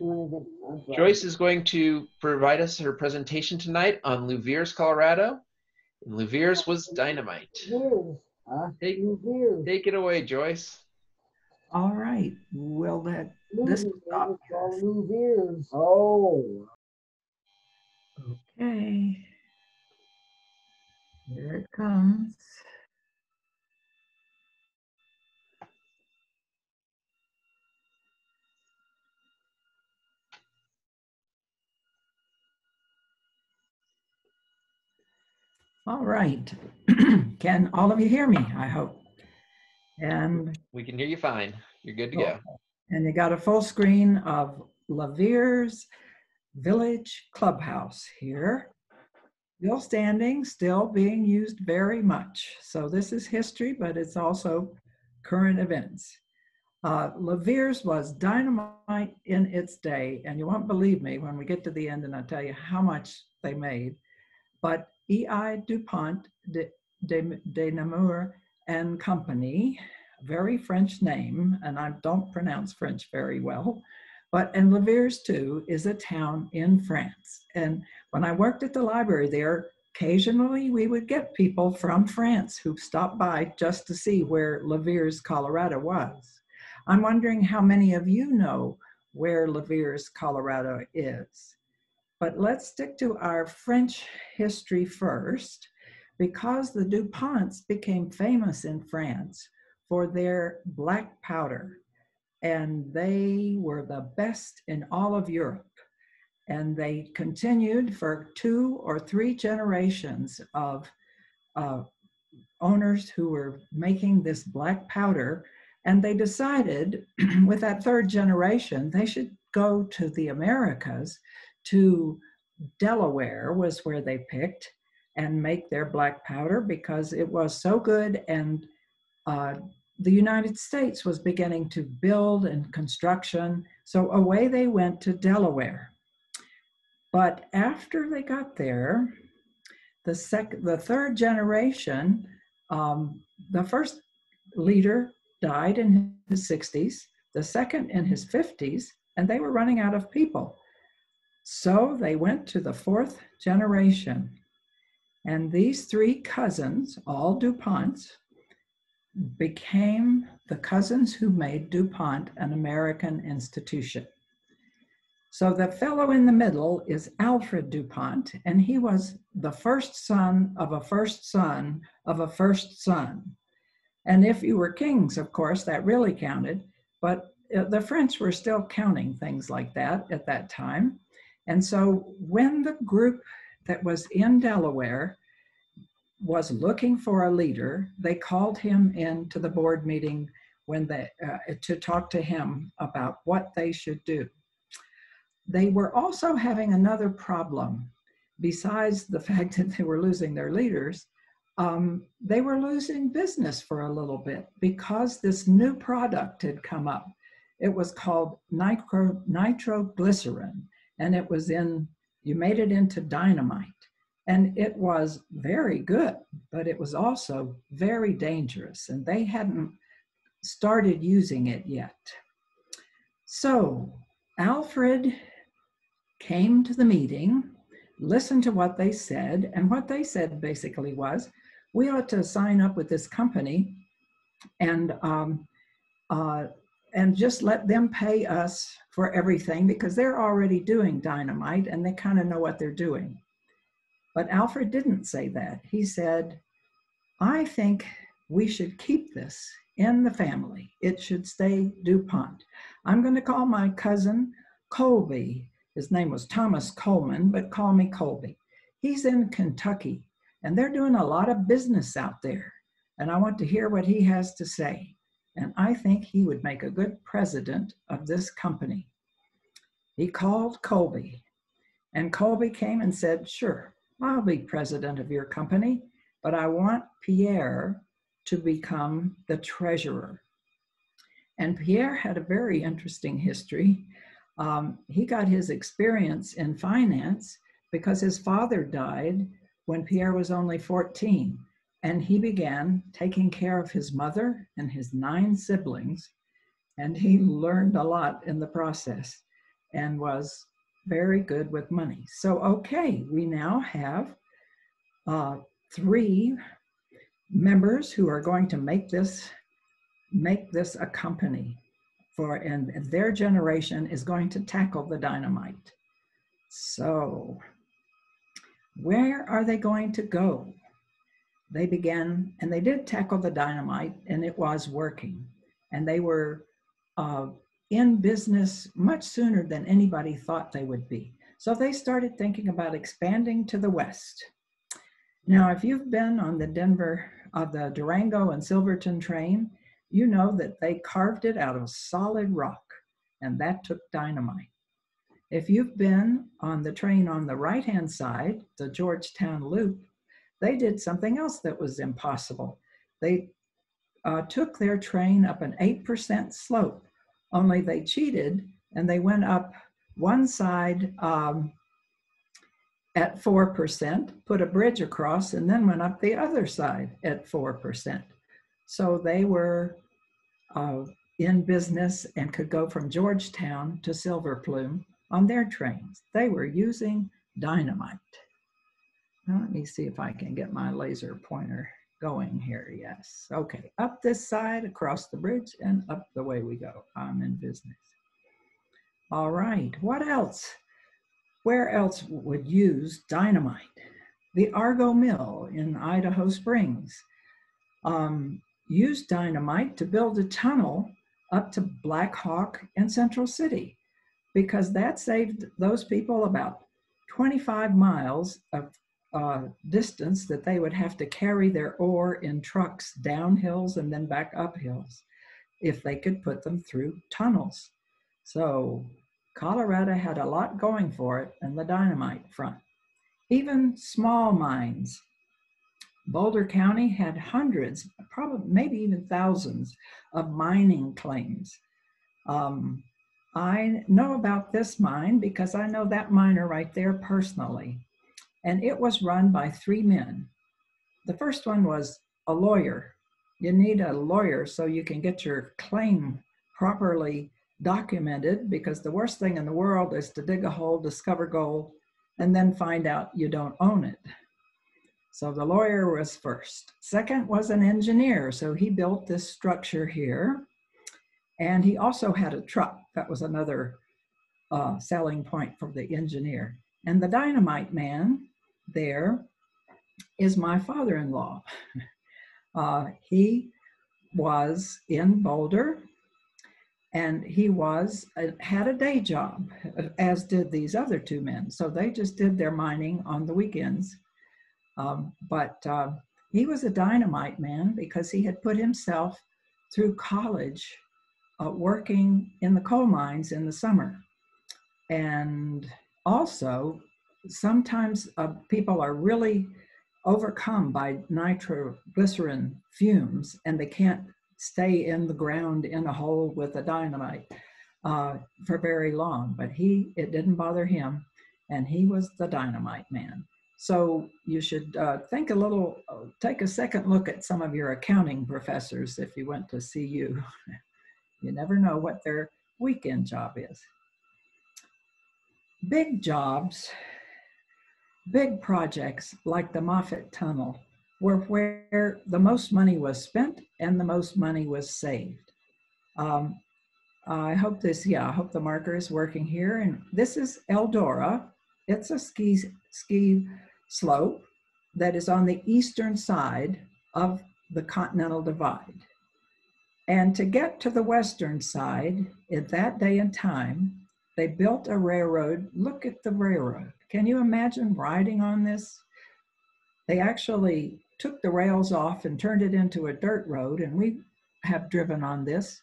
Joyce is going to provide us her presentation tonight on Louviers, Colorado. And Louviers was dynamite. Take, take it away, Joyce. All right. Well, that this stop? Oh. Okay. Here it comes. All right. Can all of you hear me? I hope. And We can hear you fine. You're good to go. and you got a full screen of Louviers Village Clubhouse here. Still standing, still being used very much. So this is history, but it's also current events. Uh, Louviers was dynamite in its day, and you won't believe me when we get to the end and I tell you how much they made. But E.I. DuPont de, de, de Nemours and Company, very French name, and I don't pronounce French very well, but and Louviers too is a town in France. And when I worked at the library there, occasionally we would get people from France who stopped by just to see where Louviers, Colorado was. I'm wondering how many of you know where Louviers, Colorado is. But let's stick to our French history first, because the DuPonts became famous in France for their black powder, and they were the best in all of Europe. And they continued for two or three generations of uh, owners who were making this black powder. And they decided with that third generation, they should go to the Americas to Delaware was where they picked and make their black powder because it was so good and uh, the United States was beginning to build and construction. So away they went to Delaware. But after they got there, the sec- the third generation, um, the first leader died in his 60s, the second in his 50s, and they were running out of people. So they went to the fourth generation. And these three cousins, all DuPonts, became the cousins who made DuPont an American institution. So the fellow in the middle is Alfred DuPont, and he was the first son of a first son of a first son. And if you were kings, of course, that really counted, but uh, the French were still counting things like that at that time. And so when the group that was in Delaware was looking for a leader, they called him in to the board meeting when they uh, to talk to him about what they should do. They were also having another problem. Besides the fact that they were losing their leaders, um, they were losing business for a little bit because this new product had come up. It was called nitro, nitroglycerin and it was in, you made it into dynamite. And it was very good, but it was also very dangerous, and they hadn't started using it yet. So Alfred came to the meeting, listened to what they said, and what they said basically was, we ought to sign up with this company and um, uh, and just let them pay us for everything because they're already doing dynamite and they kind of know what they're doing. But Alfred didn't say that. He said, I think we should keep this in the family. It should stay DuPont. I'm going to call my cousin Colby. His name was Thomas Coleman, but call me Colby. He's in Kentucky and they're doing a lot of business out there. And I want to hear what he has to say and I think he would make a good president of this company. He called Colby, and Colby came and said, Sure, I'll be president of your company, but I want Pierre to become the treasurer. And Pierre had a very interesting history. Um, he got his experience in finance because his father died when Pierre was only 14. And he began taking care of his mother and his nine siblings, and he learned a lot in the process. and was very good with money. So, okay, we now have uh, three members who are going to make this make this a company for and their generation is going to tackle the dynamite. So, where are they going to go? They began, and they did tackle the dynamite, and it was working. And they were uh, in business much sooner than anybody thought they would be. So they started thinking about expanding to the west. Now, if you've been on the Denver, uh, the Durango and Silverton train, you know that they carved it out of solid rock, and that took dynamite. If you've been on the train on the right hand side, the Georgetown Loop, they did something else that was impossible. They uh, took their train up an 8% slope, only they cheated and they went up one side um, at 4%, put a bridge across, and then went up the other side at 4%. So they were uh, in business and could go from Georgetown to Silver Plume on their trains. They were using dynamite. Let me see if I can get my laser pointer going here. Yes. Okay. Up this side, across the bridge, and up the way we go. I'm in business. All right. What else? Where else would use dynamite? The Argo Mill in Idaho Springs um, used dynamite to build a tunnel up to Black Hawk and Central City because that saved those people about 25 miles of uh, distance that they would have to carry their ore in trucks down hills and then back up hills if they could put them through tunnels. So Colorado had a lot going for it in the dynamite front. Even small mines. Boulder County had hundreds, probably maybe even thousands of mining claims. Um, I know about this mine because I know that miner right there personally and it was run by three men. The first one was a lawyer. You need a lawyer so you can get your claim properly documented because the worst thing in the world is to dig a hole, discover gold, and then find out you don't own it. So the lawyer was first. Second was an engineer. So he built this structure here. And he also had a truck. That was another uh, selling point for the engineer. And the dynamite man there is my father in law. Uh, he was in Boulder and he was uh, had a day job as did these other two men. So they just did their mining on the weekends. Um, but uh, he was a dynamite man because he had put himself through college uh, working in the coal mines in the summer. And also sometimes uh, people are really overcome by nitroglycerin fumes and they can't stay in the ground in a hole with a dynamite uh, for very long. But he, it didn't bother him, and he was the dynamite man. So you should uh, think a little, uh, take a second look at some of your accounting professors if you went to CU. you never know what their weekend job is. Big jobs big projects like the Moffat Tunnel were where the most money was spent and the most money was saved. Um, I hope this, yeah, I hope the marker is working here. And this is Eldora. It's a ski, ski slope that is on the eastern side of the Continental Divide. And to get to the western side, at that day and time, they built a railroad. Look at the railroad. Can you imagine riding on this? They actually took the rails off and turned it into a dirt road, and we have driven on this.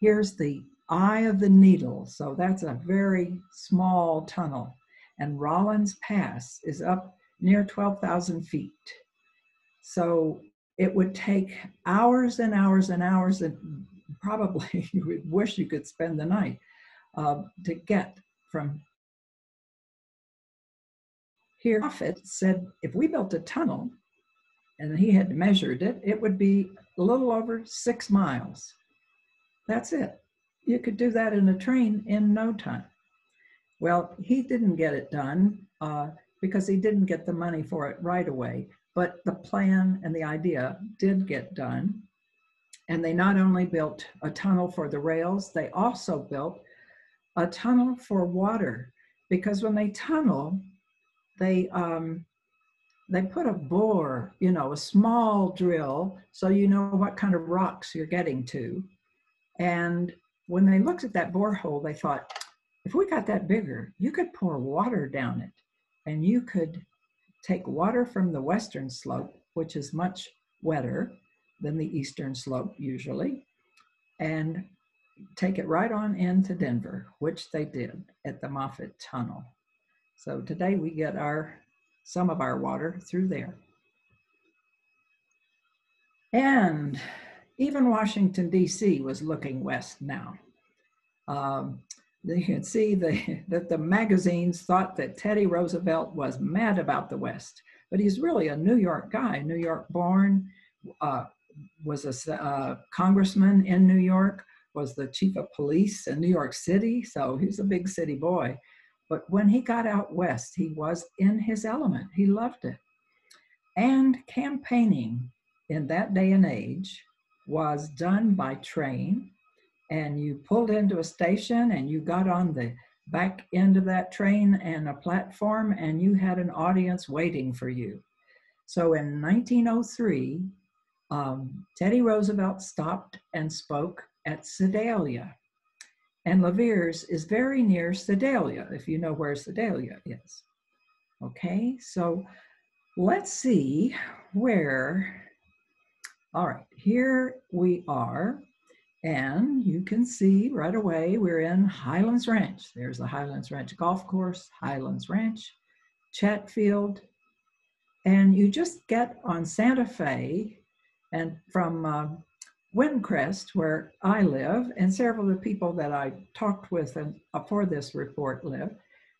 Here's the eye of the needle, so that's a very small tunnel. And Rollins Pass is up near 12,000 feet. So it would take hours and hours and hours, and probably you would wish you could spend the night uh, to get from here, Moffat said if we built a tunnel and he had measured it, it would be a little over six miles. That's it. You could do that in a train in no time. Well, he didn't get it done uh, because he didn't get the money for it right away. But the plan and the idea did get done. And they not only built a tunnel for the rails, they also built a tunnel for water. Because when they tunnel, they um, they put a bore, you know, a small drill, so you know what kind of rocks you're getting to. And when they looked at that borehole, they thought, if we got that bigger, you could pour water down it and you could take water from the western slope, which is much wetter than the eastern slope usually, and take it right on into Denver, which they did at the Moffat Tunnel. So today we get our some of our water through there. And even Washington, D.C. was looking west now. Um, you can see the, that the magazines thought that Teddy Roosevelt was mad about the West, but he's really a New York guy, New York born, uh, was a uh, congressman in New York, was the chief of police in New York City, so he's a big city boy. But when he got out west, he was in his element. He loved it. And campaigning in that day and age was done by train and you pulled into a station and you got on the back end of that train and a platform and you had an audience waiting for you. So in 1903, um, Teddy Roosevelt stopped and spoke at Sedalia. And Louviers is very near Sedalia, if you know where Sedalia is. Okay, so let's see where, all right, here we are and you can see right away we're in Highlands Ranch. There's the Highlands Ranch Golf Course, Highlands Ranch, Chatfield. And you just get on Santa Fe and from uh, Windcrest, where I live, and several of the people that I talked with and, uh, for this report live,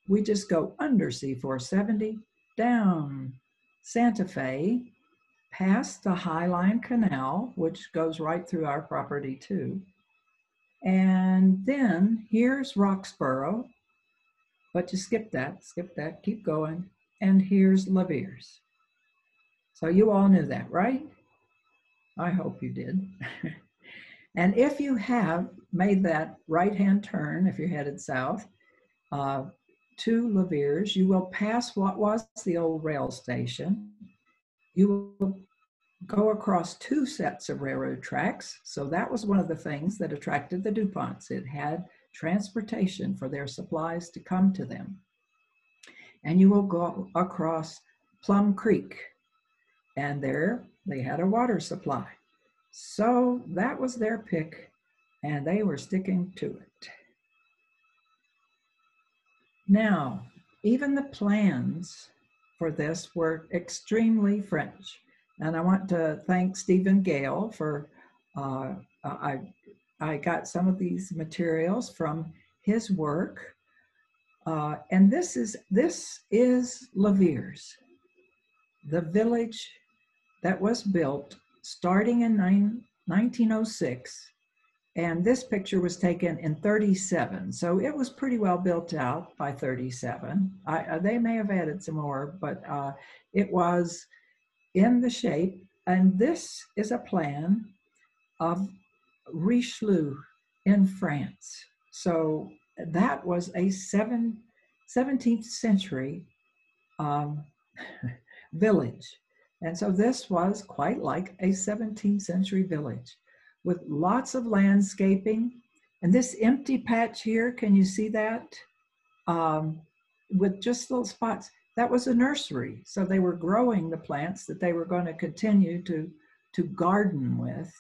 we just go under C470, down Santa Fe, past the Highline Canal, which goes right through our property too. And then here's Roxborough, but you skip that, skip that, keep going. And here's Louviers. So you all knew that, right? I hope you did. and if you have made that right-hand turn, if you're headed south, uh, to Louviers, you will pass what was the old rail station, you will go across two sets of railroad tracks. So that was one of the things that attracted the DuPonts. It had transportation for their supplies to come to them. And you will go across Plum Creek. And there they had a water supply. So that was their pick, and they were sticking to it. Now, even the plans for this were extremely French. And I want to thank Stephen Gale for, uh, I, I got some of these materials from his work. Uh, and this is, this is Louviers, the village that was built starting in nine, 1906 and this picture was taken in 37. So it was pretty well built out by 37. I, uh, they may have added some more, but uh, it was in the shape. And this is a plan of Richelieu in France. So that was a seven, 17th century um, village. And so this was quite like a 17th century village with lots of landscaping. And this empty patch here, can you see that? Um, with just little spots. That was a nursery. So they were growing the plants that they were going to continue to, to garden with.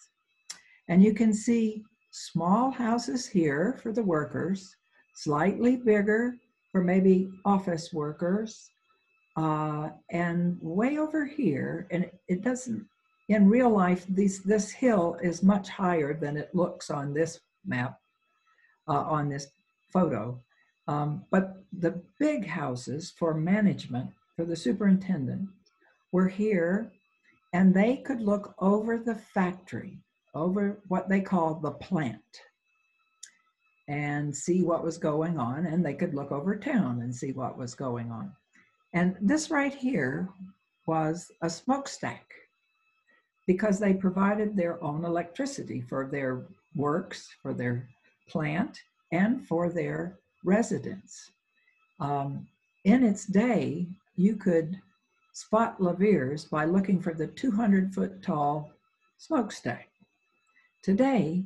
And you can see small houses here for the workers, slightly bigger for maybe office workers. Uh, and way over here, and it doesn't in real life, these, this hill is much higher than it looks on this map, uh, on this photo. Um, but the big houses for management, for the superintendent, were here and they could look over the factory, over what they call the plant. and see what was going on, and they could look over town and see what was going on. And this right here was a smokestack because they provided their own electricity for their works, for their plant, and for their residents. Um, in its day, you could spot Louviers by looking for the 200 foot tall smokestack. Today,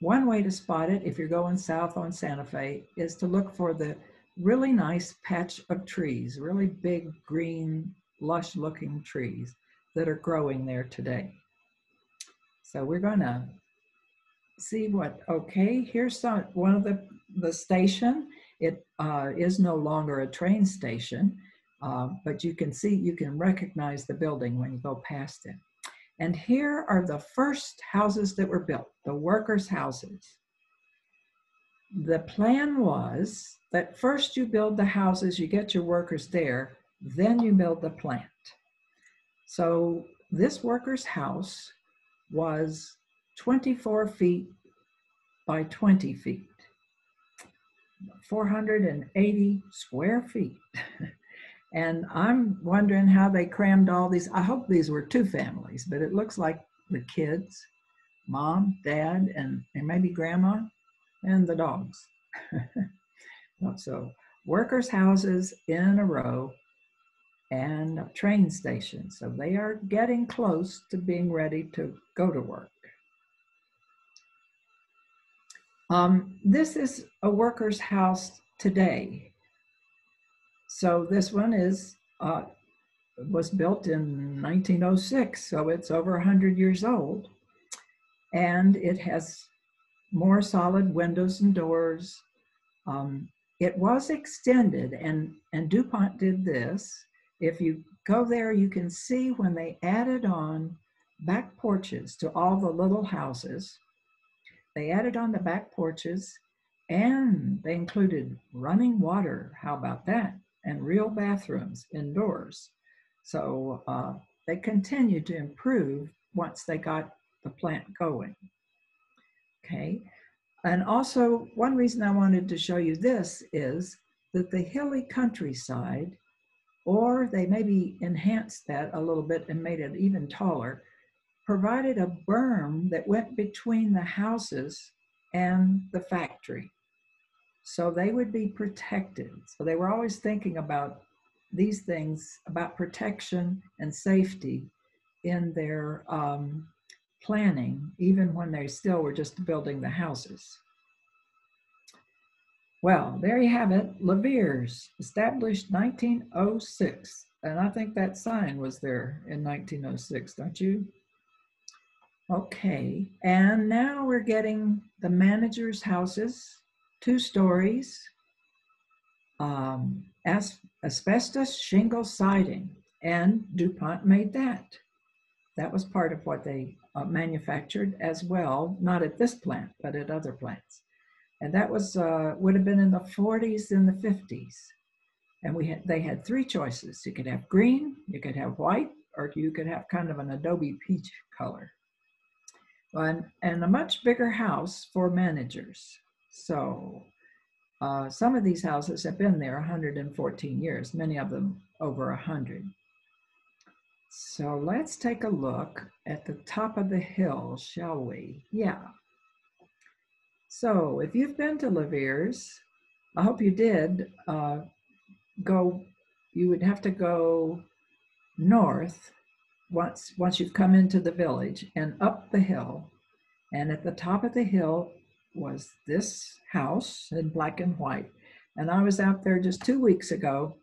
one way to spot it if you're going south on Santa Fe is to look for the really nice patch of trees, really big, green, lush looking trees that are growing there today. So we're to see what, okay, here's some, one of the, the station. It uh, is no longer a train station, uh, but you can see, you can recognize the building when you go past it. And here are the first houses that were built, the workers' houses. The plan was that first you build the houses, you get your workers there, then you build the plant. So this worker's house was 24 feet by 20 feet, 480 square feet. and I'm wondering how they crammed all these. I hope these were two families, but it looks like the kids, mom, dad, and, and maybe grandma, and the dogs. so workers' houses in a row and a train stations. So they are getting close to being ready to go to work. Um, this is a worker's house today. So this one is uh, was built in 1906, so it's over 100 years old. And it has more solid windows and doors. Um, it was extended, and, and DuPont did this if you go there, you can see when they added on back porches to all the little houses. They added on the back porches and they included running water. How about that? And real bathrooms indoors. So uh, they continued to improve once they got the plant going. Okay. And also, one reason I wanted to show you this is that the hilly countryside or they maybe enhanced that a little bit and made it even taller, provided a berm that went between the houses and the factory. So they would be protected. So they were always thinking about these things, about protection and safety in their um, planning, even when they still were just building the houses. Well, there you have it. Louviers, established 1906. And I think that sign was there in 1906, don't you? Okay, and now we're getting the manager's houses, two stories, um, as, asbestos shingle siding, and DuPont made that. That was part of what they uh, manufactured as well, not at this plant, but at other plants and that was uh, would have been in the 40s and the 50s. And we had they had three choices. You could have green, you could have white, or you could have kind of an adobe peach color. And, and a much bigger house for managers. So uh, some of these houses have been there 114 years, many of them over 100. So let's take a look at the top of the hill, shall we? Yeah, so if you've been to Louviers, I hope you did, uh, go, you would have to go north once, once you've come into the village and up the hill. And at the top of the hill was this house in black and white. And I was out there just two weeks ago,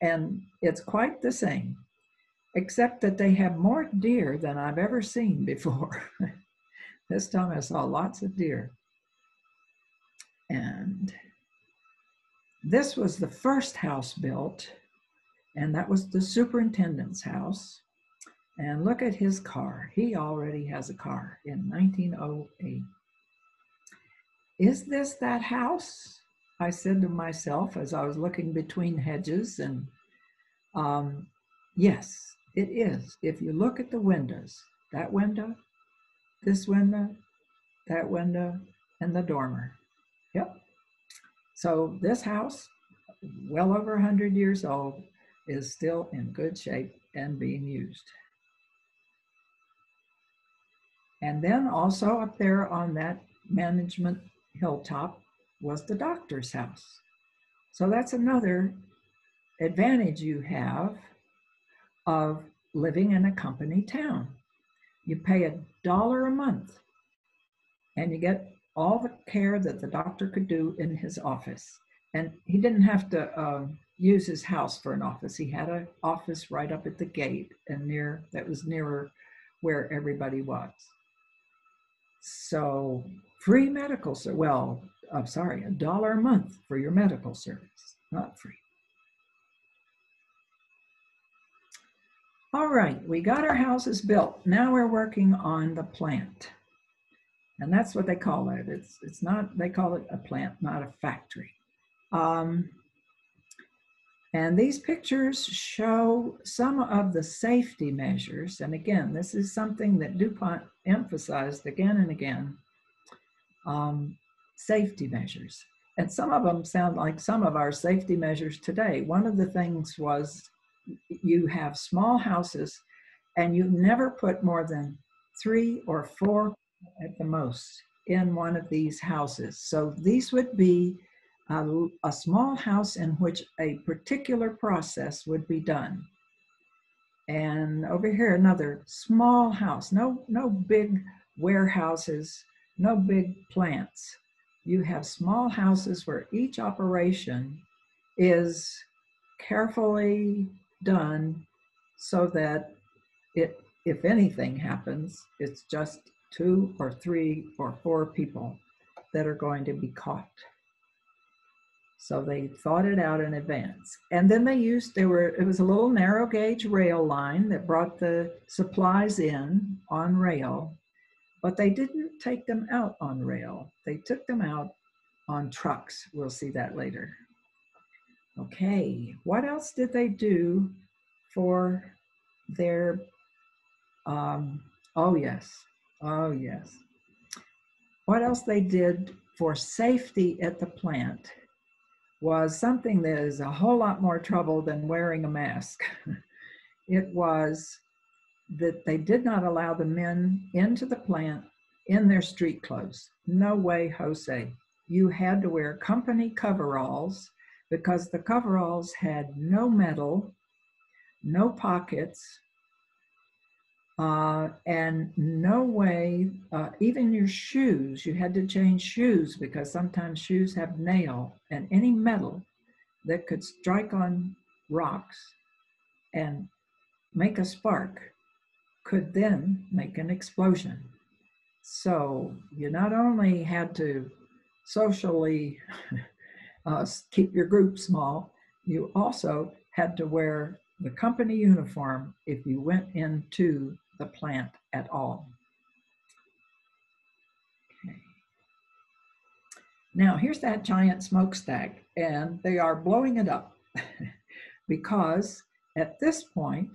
and it's quite the same, except that they have more deer than I've ever seen before. this time I saw lots of deer. And this was the first house built, and that was the superintendent's house. And look at his car. He already has a car in 1908. Is this that house? I said to myself as I was looking between hedges, and um, yes, it is. If you look at the windows, that window, this window, that window, and the dormer. Yep. So this house, well over 100 years old, is still in good shape and being used. And then also up there on that management hilltop was the doctor's house. So that's another advantage you have of living in a company town. You pay a dollar a month and you get all the care that the doctor could do in his office. And he didn't have to uh, use his house for an office. He had an office right up at the gate and near that was nearer where everybody was. So free medical service. Well, I'm sorry, a dollar a month for your medical service, not free. All right, we got our houses built. Now we're working on the plant. And that's what they call it. It's, it's not, they call it a plant, not a factory. Um, and these pictures show some of the safety measures. And again, this is something that DuPont emphasized again and again. Um, safety measures. And some of them sound like some of our safety measures today. One of the things was you have small houses and you never put more than three or four at the most in one of these houses. So these would be a, a, small house in which a particular process would be done. And over here, another small house, no, no big warehouses, no big plants. You have small houses where each operation is carefully done so that it, if anything happens, it's just two or three or four people that are going to be caught. So they thought it out in advance. And then they used, there were, it was a little narrow gauge rail line that brought the supplies in on rail, but they didn't take them out on rail. They took them out on trucks. We'll see that later. Okay, what else did they do for their, um, oh yes, oh yes. What else they did for safety at the plant was something that is a whole lot more trouble than wearing a mask. it was that they did not allow the men into the plant in their street clothes. No way, Jose. You had to wear company coveralls because the coveralls had no metal no pockets, uh, and no way, uh, even your shoes, you had to change shoes because sometimes shoes have nail and any metal that could strike on rocks and make a spark could then make an explosion. So you not only had to socially uh, keep your group small, you also had to wear the company uniform if you went into the plant at all. Okay. Now here's that giant smokestack and they are blowing it up because at this point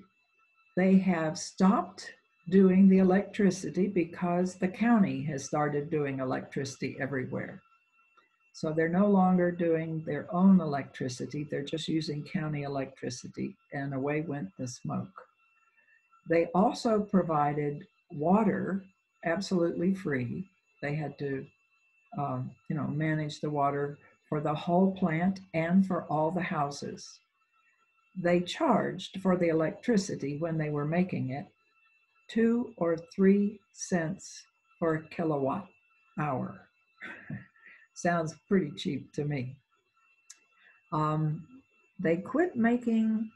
they have stopped doing the electricity because the county has started doing electricity everywhere. So they're no longer doing their own electricity, they're just using county electricity, and away went the smoke. They also provided water absolutely free. They had to, um, you know, manage the water for the whole plant and for all the houses. They charged for the electricity when they were making it two or three cents per kilowatt hour. Sounds pretty cheap to me. Um, they quit making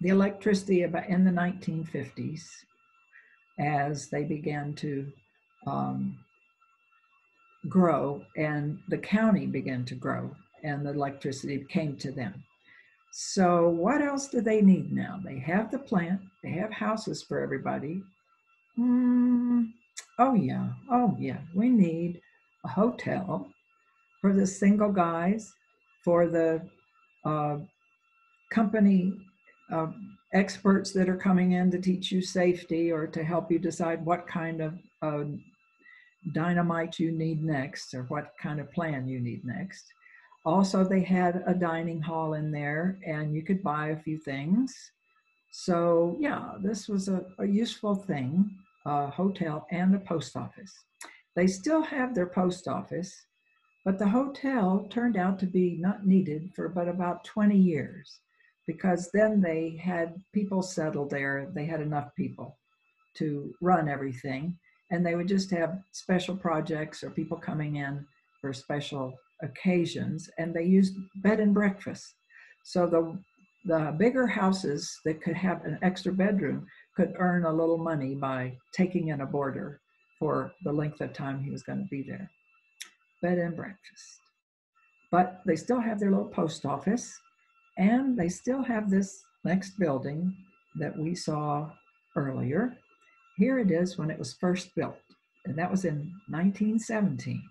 the electricity about in the 1950s as they began to um, grow and the county began to grow and the electricity came to them. So what else do they need now? They have the plant, they have houses for everybody. Mm, oh yeah, oh yeah, we need hotel for the single guys, for the uh, company uh, experts that are coming in to teach you safety or to help you decide what kind of uh, dynamite you need next or what kind of plan you need next. Also, they had a dining hall in there and you could buy a few things. So, yeah, this was a, a useful thing a hotel and a post office. They still have their post office, but the hotel turned out to be not needed for but about 20 years because then they had people settled there. They had enough people to run everything, and they would just have special projects or people coming in for special occasions, and they used bed and breakfast. So the the bigger houses that could have an extra bedroom could earn a little money by taking in a boarder for the length of time he was going to be there. Bed and breakfast. But they still have their little post office and they still have this next building that we saw earlier. Here it is when it was first built, and that was in 1917.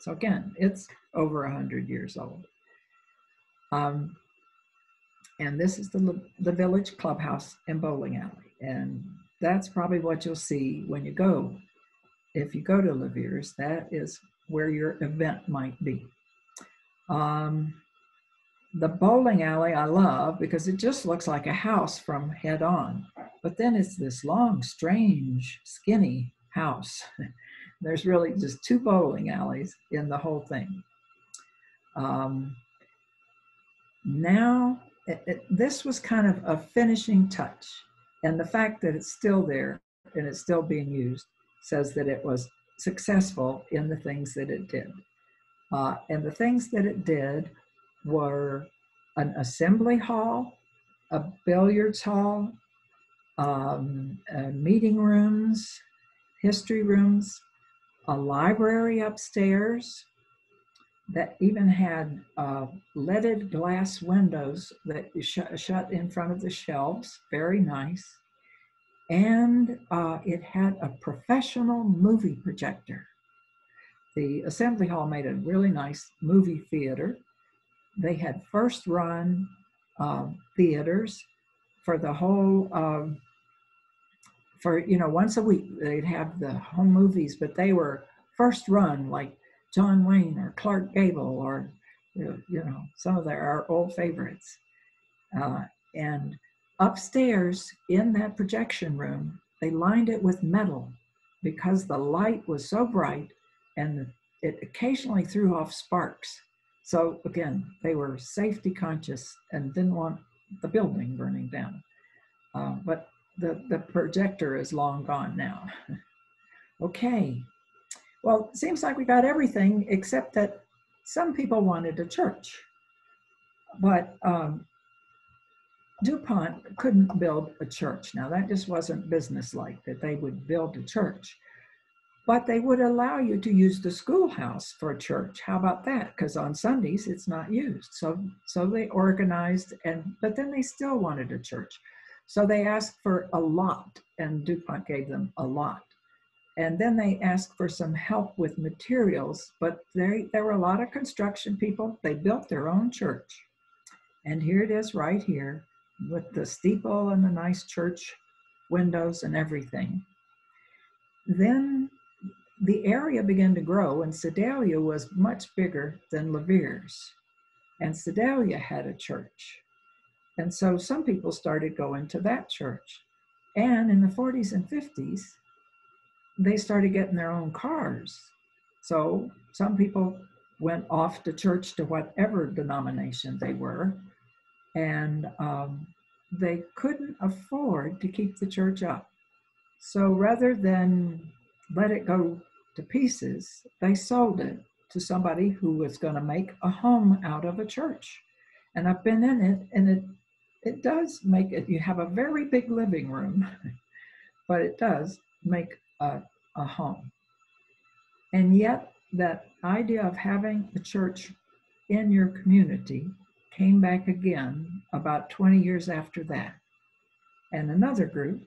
So again, it's over 100 years old. Um, and this is the, the village clubhouse and bowling alley. And that's probably what you'll see when you go. If you go to Louviers, that is where your event might be. Um, the bowling alley I love because it just looks like a house from head on. But then it's this long, strange, skinny house. There's really just two bowling alleys in the whole thing. Um, now, it, it, this was kind of a finishing touch. And the fact that it's still there and it's still being used says that it was successful in the things that it did. Uh, and the things that it did were an assembly hall, a billiards hall, um, uh, meeting rooms, history rooms, a library upstairs that even had uh, leaded glass windows that sh- shut in front of the shelves, very nice. And uh, it had a professional movie projector. The assembly hall made a really nice movie theater they had first run uh, theaters for the whole um, for you know once a week they'd have the home movies but they were first run like john wayne or clark gable or you know some of their our old favorites uh, and upstairs in that projection room they lined it with metal because the light was so bright and it occasionally threw off sparks so again, they were safety conscious and didn't want the building burning down. Uh, but the, the projector is long gone now. okay. Well, it seems like we got everything except that some people wanted a church. But um, DuPont couldn't build a church. Now, that just wasn't businesslike that they would build a church but they would allow you to use the schoolhouse for a church. How about that? Because on Sundays it's not used. So so they organized and but then they still wanted a church. So they asked for a lot, and DuPont gave them a lot. And then they asked for some help with materials, but there, there were a lot of construction people. They built their own church. And here it is right here with the steeple and the nice church windows and everything. Then the area began to grow, and Sedalia was much bigger than Louviers. And Sedalia had a church. And so some people started going to that church. And in the 40s and 50s, they started getting their own cars. So some people went off to church to whatever denomination they were, and um, they couldn't afford to keep the church up. So rather than let it go to pieces, they sold it to somebody who was going to make a home out of a church. And I've been in it, and it it does make it. You have a very big living room, but it does make a, a home. And yet, that idea of having a church in your community came back again about 20 years after that. And another group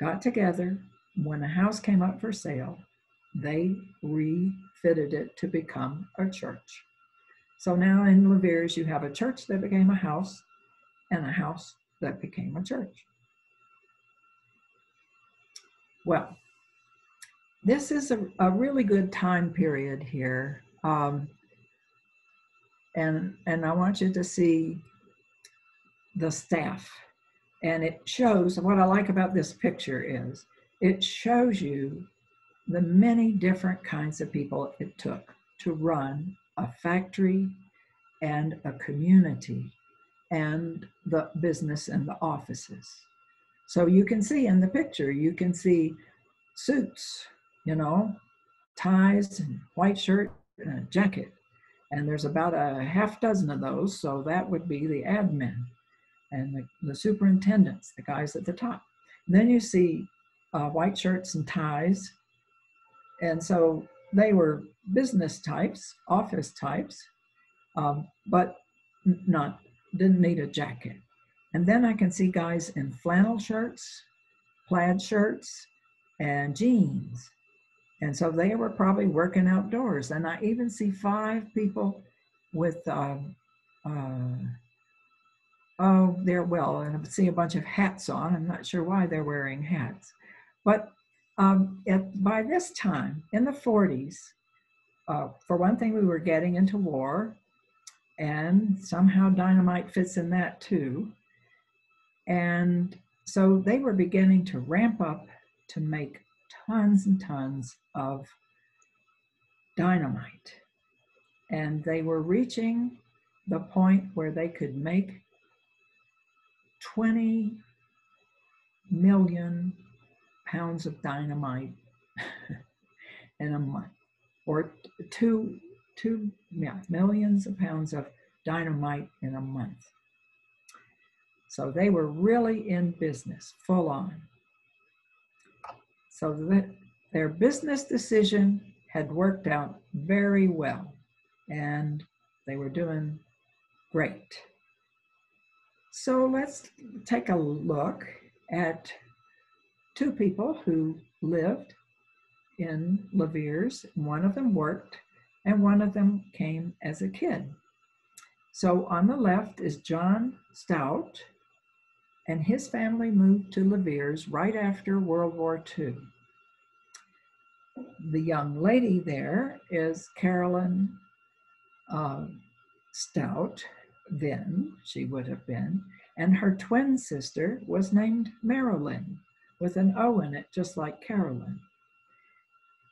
got together when a house came up for sale they refitted it to become a church. So now in Louviers, you have a church that became a house and a house that became a church. Well, this is a, a really good time period here. Um, and, and I want you to see the staff. And it shows, what I like about this picture is, it shows you the many different kinds of people it took to run a factory and a community and the business and the offices. So you can see in the picture, you can see suits, you know, ties and white shirt and a jacket. And there's about a half dozen of those. So that would be the admin and the, the superintendents, the guys at the top. And then you see uh, white shirts and ties. And so they were business types, office types, um, but not didn't need a jacket. And then I can see guys in flannel shirts, plaid shirts, and jeans. And so they were probably working outdoors. And I even see five people with, uh, uh, oh, they're well, and I see a bunch of hats on. I'm not sure why they're wearing hats. But um, at, by this time, in the 40s, uh, for one thing, we were getting into war and somehow dynamite fits in that too. And so they were beginning to ramp up to make tons and tons of dynamite. And they were reaching the point where they could make 20 million pounds of dynamite in a month, or two two yeah, millions of pounds of dynamite in a month. So they were really in business, full on. So that their business decision had worked out very well and they were doing great. So let's take a look at two people who lived in Louviers. One of them worked and one of them came as a kid. So on the left is John Stout, and his family moved to Louviers right after World War II. The young lady there is Carolyn uh, Stout, then she would have been, and her twin sister was named Marilyn with an O in it, just like Carolyn.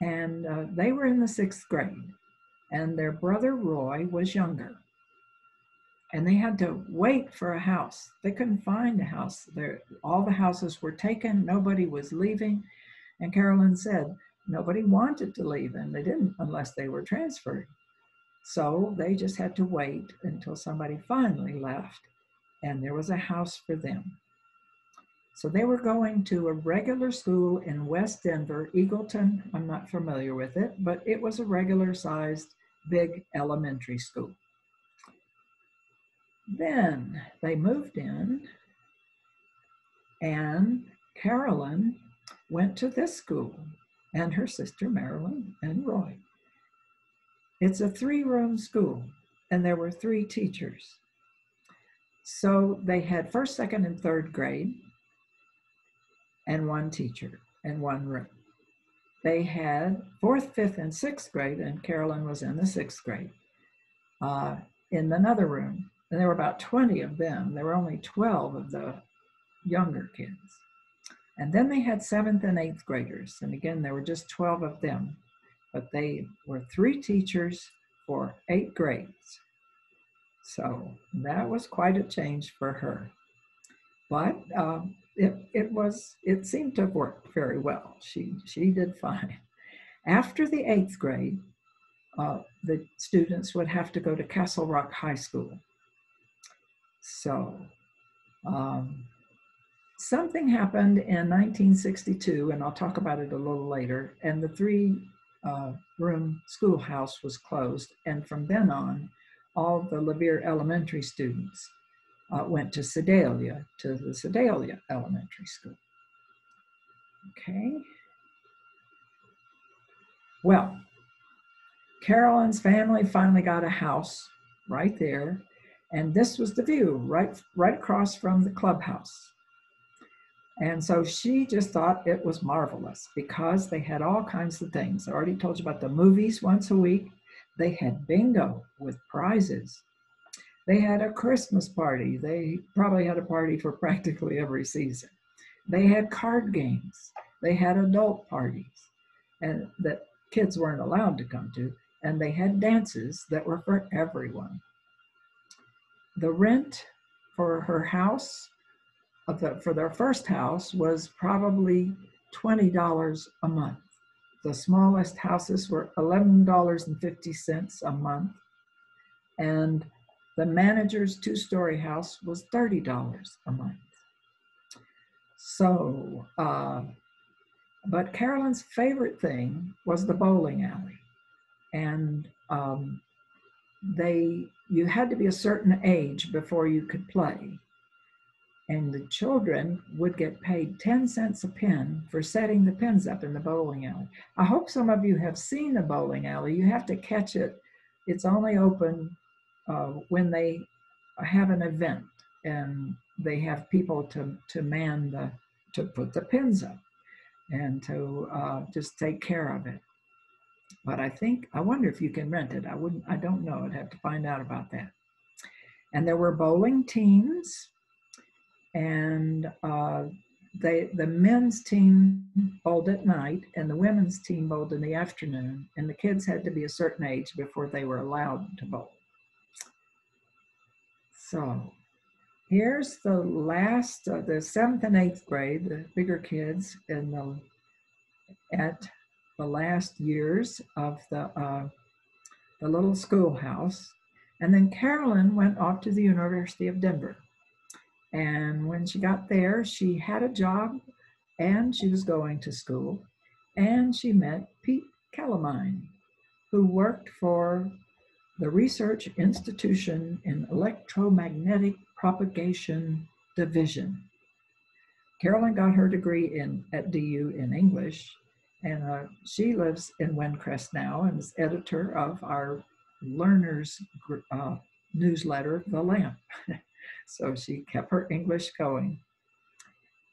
And uh, they were in the sixth grade and their brother Roy was younger. And they had to wait for a house. They couldn't find a house. There, all the houses were taken. Nobody was leaving. And Carolyn said nobody wanted to leave, and they didn't unless they were transferred. So they just had to wait until somebody finally left, and there was a house for them. So they were going to a regular school in West Denver, Eagleton. I'm not familiar with it, but it was a regular sized big elementary school. Then they moved in, and Carolyn went to this school, and her sister Marilyn and Roy. It's a three room school, and there were three teachers. So they had first, second, and third grade, and one teacher and one room they had fourth, fifth, and sixth grade, and Carolyn was in the sixth grade uh, in another room. And there were about 20 of them. There were only 12 of the younger kids. And then they had seventh and eighth graders. And again, there were just 12 of them, but they were three teachers for eight grades. So that was quite a change for her. But um, it, it was it seemed to work very well. She she did fine. After the eighth grade, uh, the students would have to go to Castle Rock High School. So um, something happened in 1962, and I'll talk about it a little later. And the three uh, room schoolhouse was closed, and from then on, all the Louviers Elementary students uh, went to Sedalia, to the Sedalia Elementary School. Okay. Well, Carolyn's family finally got a house right there, and this was the view right, right across from the clubhouse. And so she just thought it was marvelous because they had all kinds of things. I already told you about the movies once a week. They had bingo with prizes. They had a Christmas party. They probably had a party for practically every season. They had card games. They had adult parties and that kids weren't allowed to come to. And they had dances that were for everyone. The rent for her house for their first house was probably $20 a month. The smallest houses were $11.50 a month. And the manager's two story house was $30 a month. So, uh, but Carolyn's favorite thing was the bowling alley. And um, they, you had to be a certain age before you could play and the children would get paid 10 cents a pin for setting the pins up in the bowling alley. I hope some of you have seen the bowling alley. You have to catch it. It's only open uh, when they have an event and they have people to, to man the, to put the pins up and to uh, just take care of it. But I think, I wonder if you can rent it. I wouldn't, I don't know. I'd have to find out about that. And there were bowling teams and uh, they the men's team bowled at night and the women's team bowled in the afternoon and the kids had to be a certain age before they were allowed to bowl so here's the last uh, the seventh and eighth grade the bigger kids in the at the last years of the uh, the little schoolhouse and then carolyn went off to the university of denver and when she got there, she had a job and she was going to school. And she met Pete Calamine, who worked for the Research Institution in Electromagnetic Propagation Division. Carolyn got her degree in at DU in English, and uh, she lives in Windcrest now and is editor of our learners uh, newsletter, The Lamp. So she kept her English going.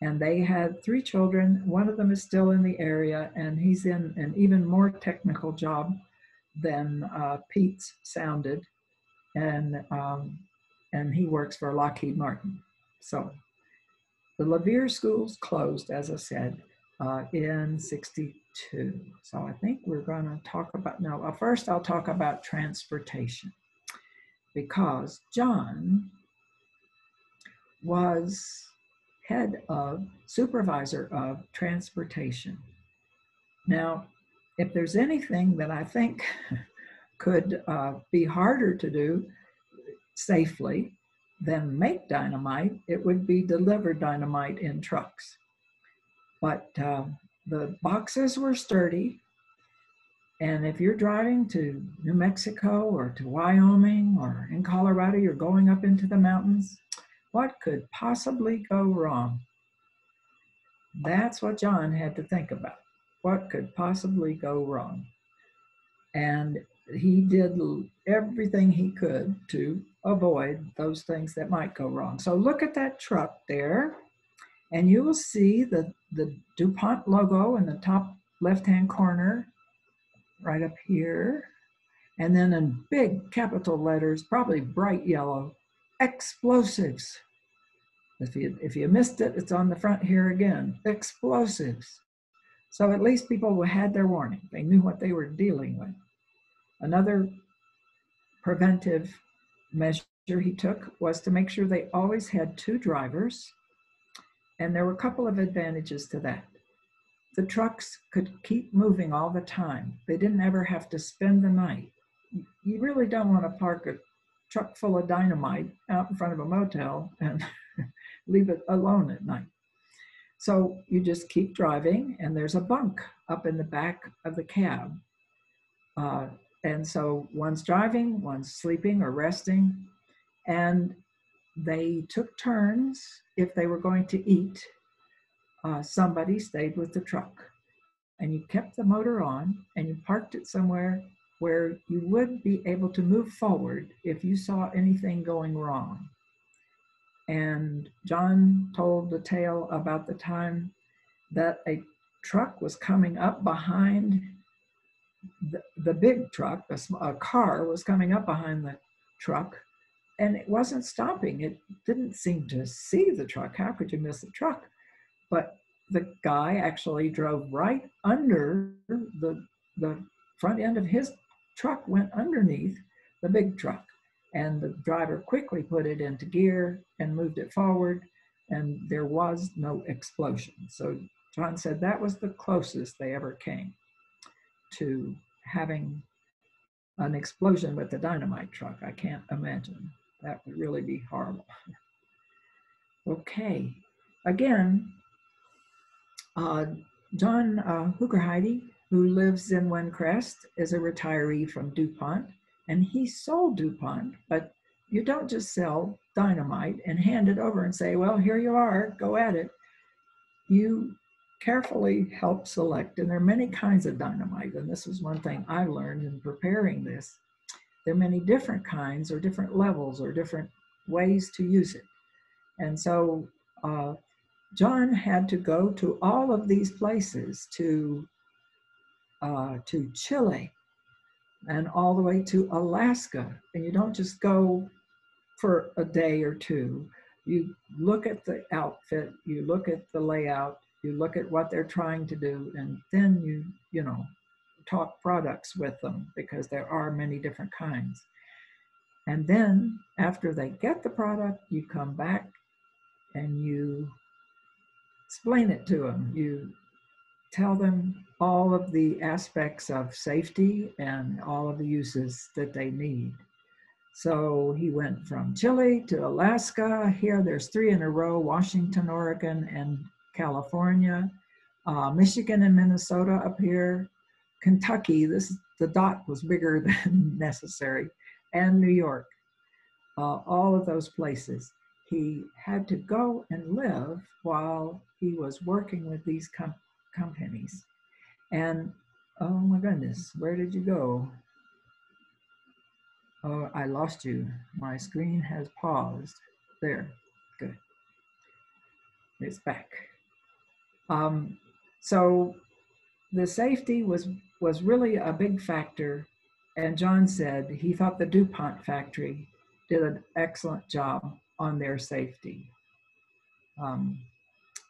And they had three children. One of them is still in the area, and he's in an even more technical job than uh, Pete's sounded. And, um, and he works for Lockheed Martin. So the Louviers schools closed, as I said, uh, in 62. So I think we're going to talk about, no, uh, first I'll talk about transportation because John was head of, supervisor of transportation. Now, if there's anything that I think could uh, be harder to do safely than make dynamite, it would be deliver dynamite in trucks. But uh, the boxes were sturdy. And if you're driving to New Mexico or to Wyoming or in Colorado, you're going up into the mountains, what could possibly go wrong? That's what John had to think about. What could possibly go wrong? And he did everything he could to avoid those things that might go wrong. So look at that truck there, and you will see the, the DuPont logo in the top left-hand corner, right up here. And then in big capital letters, probably bright yellow, explosives. If you, if you missed it, it's on the front here again, explosives. So at least people had their warning. They knew what they were dealing with. Another preventive measure he took was to make sure they always had two drivers. And there were a couple of advantages to that. The trucks could keep moving all the time. They didn't ever have to spend the night. You really don't want to park a truck full of dynamite out in front of a motel and leave it alone at night. So you just keep driving, and there's a bunk up in the back of the cab. Uh, and so one's driving, one's sleeping or resting, and they took turns if they were going to eat. Uh, somebody stayed with the truck, and you kept the motor on, and you parked it somewhere where you would be able to move forward if you saw anything going wrong. And John told the tale about the time that a truck was coming up behind the, the big truck, a, a car was coming up behind the truck and it wasn't stopping. It didn't seem to see the truck. How could you miss the truck? But the guy actually drove right under the, the front end of his truck went underneath the big truck. And the driver quickly put it into gear and moved it forward, and there was no explosion. So John said that was the closest they ever came to having an explosion with the dynamite truck. I can't imagine. That would really be horrible. okay, again, uh, John uh, Hoogerheide, who lives in Windcrest, is a retiree from DuPont, and he sold DuPont, but you don't just sell dynamite and hand it over and say, well, here you are, go at it. You carefully help select, and there are many kinds of dynamite, and this is one thing I learned in preparing this. There are many different kinds or different levels or different ways to use it. And so uh, John had to go to all of these places to, uh, to Chile and all the way to Alaska. And you don't just go for a day or two. You look at the outfit, you look at the layout, you look at what they're trying to do, and then you, you know, talk products with them because there are many different kinds. And then after they get the product, you come back and you explain it to them. You tell them all of the aspects of safety and all of the uses that they need. So he went from Chile to Alaska. Here, there's three in a row Washington, Oregon, and California, uh, Michigan and Minnesota up here, Kentucky, this the dot was bigger than necessary, and New York. Uh, all of those places. He had to go and live while he was working with these com companies. And oh my goodness, where did you go? Oh, I lost you. My screen has paused. There, good. It's back. Um, so the safety was was really a big factor. And John said he thought the DuPont factory did an excellent job on their safety. Um,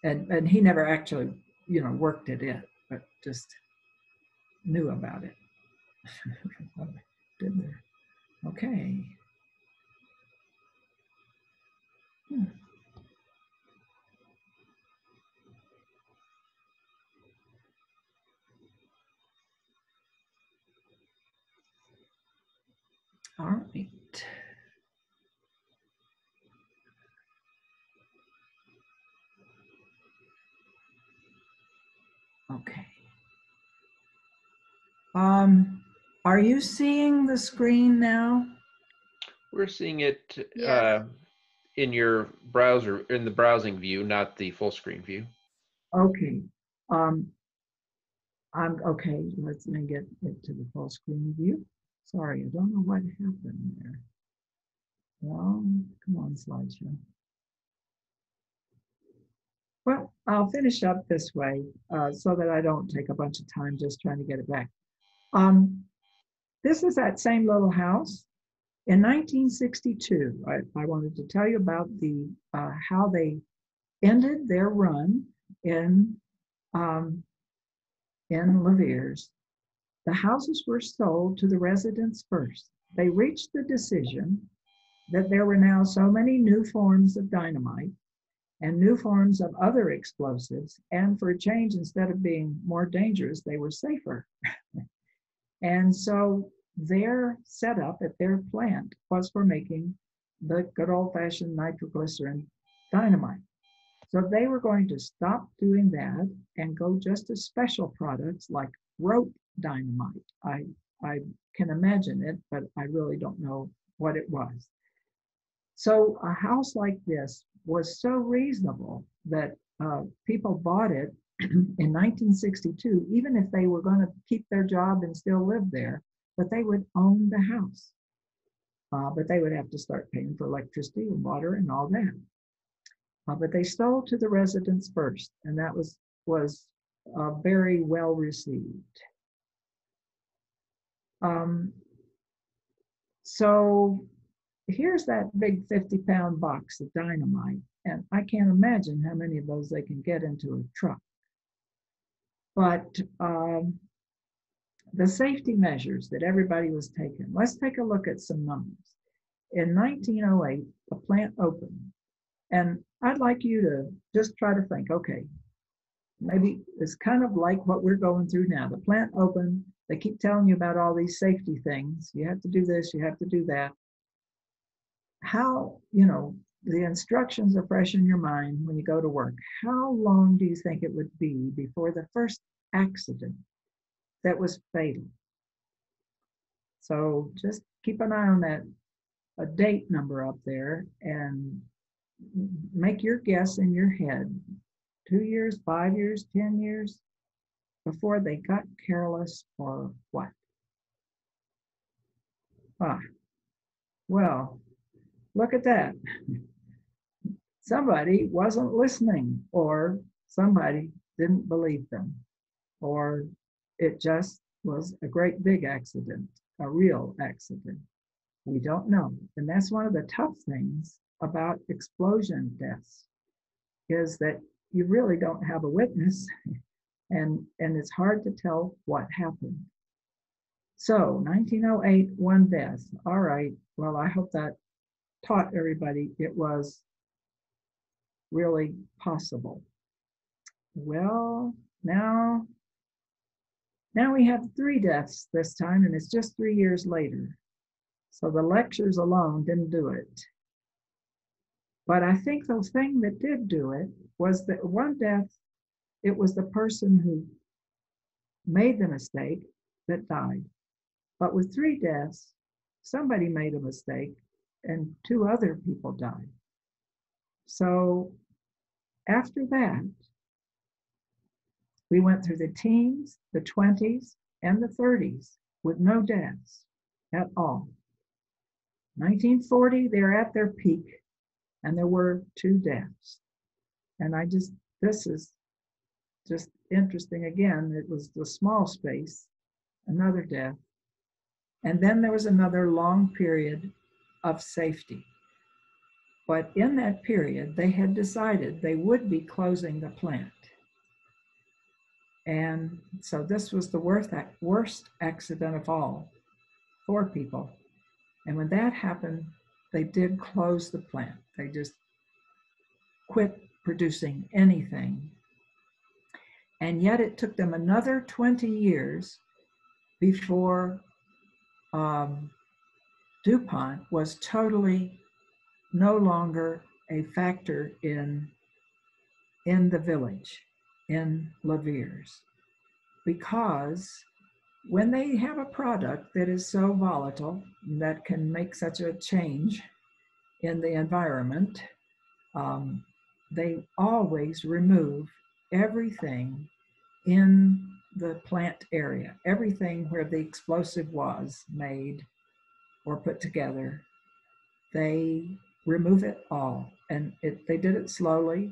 and, and he never actually, you know, worked at it, but just knew about it. did there. Okay. Hmm. All right. Okay. Um, are you seeing the screen now? We're seeing it yeah. uh, in your browser, in the browsing view, not the full screen view. Okay. Um, I'm okay. Let's me get it to the full screen view. Sorry, I don't know what happened there. Well, come on, slideshow. Well, I'll finish up this way uh, so that I don't take a bunch of time just trying to get it back. Um, this is that same little house. In 1962, I, I wanted to tell you about the uh, how they ended their run in um, in Louviers the houses were sold to the residents first. They reached the decision that there were now so many new forms of dynamite and new forms of other explosives, and for a change, instead of being more dangerous, they were safer. and so their setup at their plant was for making the good old fashioned nitroglycerin dynamite. So they were going to stop doing that and go just to special products like rope dynamite. I, I can imagine it, but I really don't know what it was. So a house like this was so reasonable that uh, people bought it in 1962, even if they were going to keep their job and still live there, but they would own the house. Uh, but they would have to start paying for electricity and water and all that. Uh, but they stole to the residents first, and that was was uh, very well received. Um, so here's that big 50 pound box of dynamite, and I can't imagine how many of those they can get into a truck. But um, the safety measures that everybody was taking, let's take a look at some numbers. In 1908, the plant opened, and I'd like you to just try to think okay, maybe it's kind of like what we're going through now. The plant opened, they keep telling you about all these safety things. You have to do this, you have to do that. How, you know, the instructions are fresh in your mind when you go to work. How long do you think it would be before the first accident that was fatal? So just keep an eye on that a date number up there and make your guess in your head. Two years, five years, 10 years before they got careless or what? Ah, well, look at that. somebody wasn't listening, or somebody didn't believe them, or it just was a great big accident, a real accident. We don't know. And that's one of the tough things about explosion deaths is that you really don't have a witness and, and it's hard to tell what happened. So 1908, one death. All right. Well, I hope that taught everybody it was really possible. Well, now, now we have three deaths this time, and it's just three years later. So the lectures alone didn't do it. But I think the thing that did do it was that one death, it was the person who made the mistake that died. But with three deaths, somebody made a mistake and two other people died. So after that, we went through the teens, the 20s, and the 30s with no deaths at all. 1940, they're at their peak, and there were two deaths. And I just, this is just interesting again. It was the small space, another death. And then there was another long period of safety. But in that period, they had decided they would be closing the plant. And so this was the worst, worst accident of all for people. And when that happened, they did close the plant. They just quit producing anything. And yet it took them another 20 years before um, DuPont was totally no longer a factor in, in the village, in Louviers, because when they have a product that is so volatile that can make such a change in the environment, um, they always remove everything in the plant area, everything where the explosive was made or put together. They remove it all. And it, they did it slowly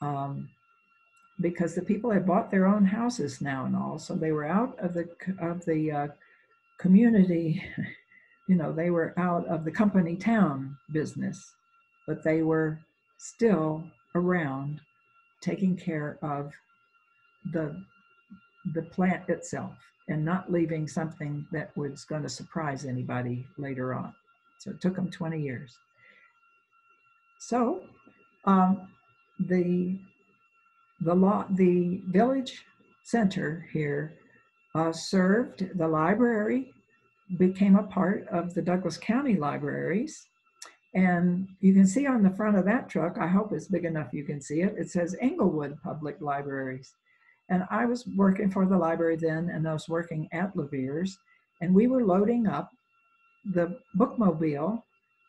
um, because the people had bought their own houses now and all. So they were out of the, of the uh, community, you know, they were out of the company town business, but they were still around taking care of the, the plant itself and not leaving something that was going to surprise anybody later on. So it took them 20 years. So um, the the law the village center here uh, served the library became a part of the Douglas County Libraries. And you can see on the front of that truck, I hope it's big enough you can see it, it says Englewood Public Libraries. And I was working for the library then, and I was working at Louviers, and we were loading up the bookmobile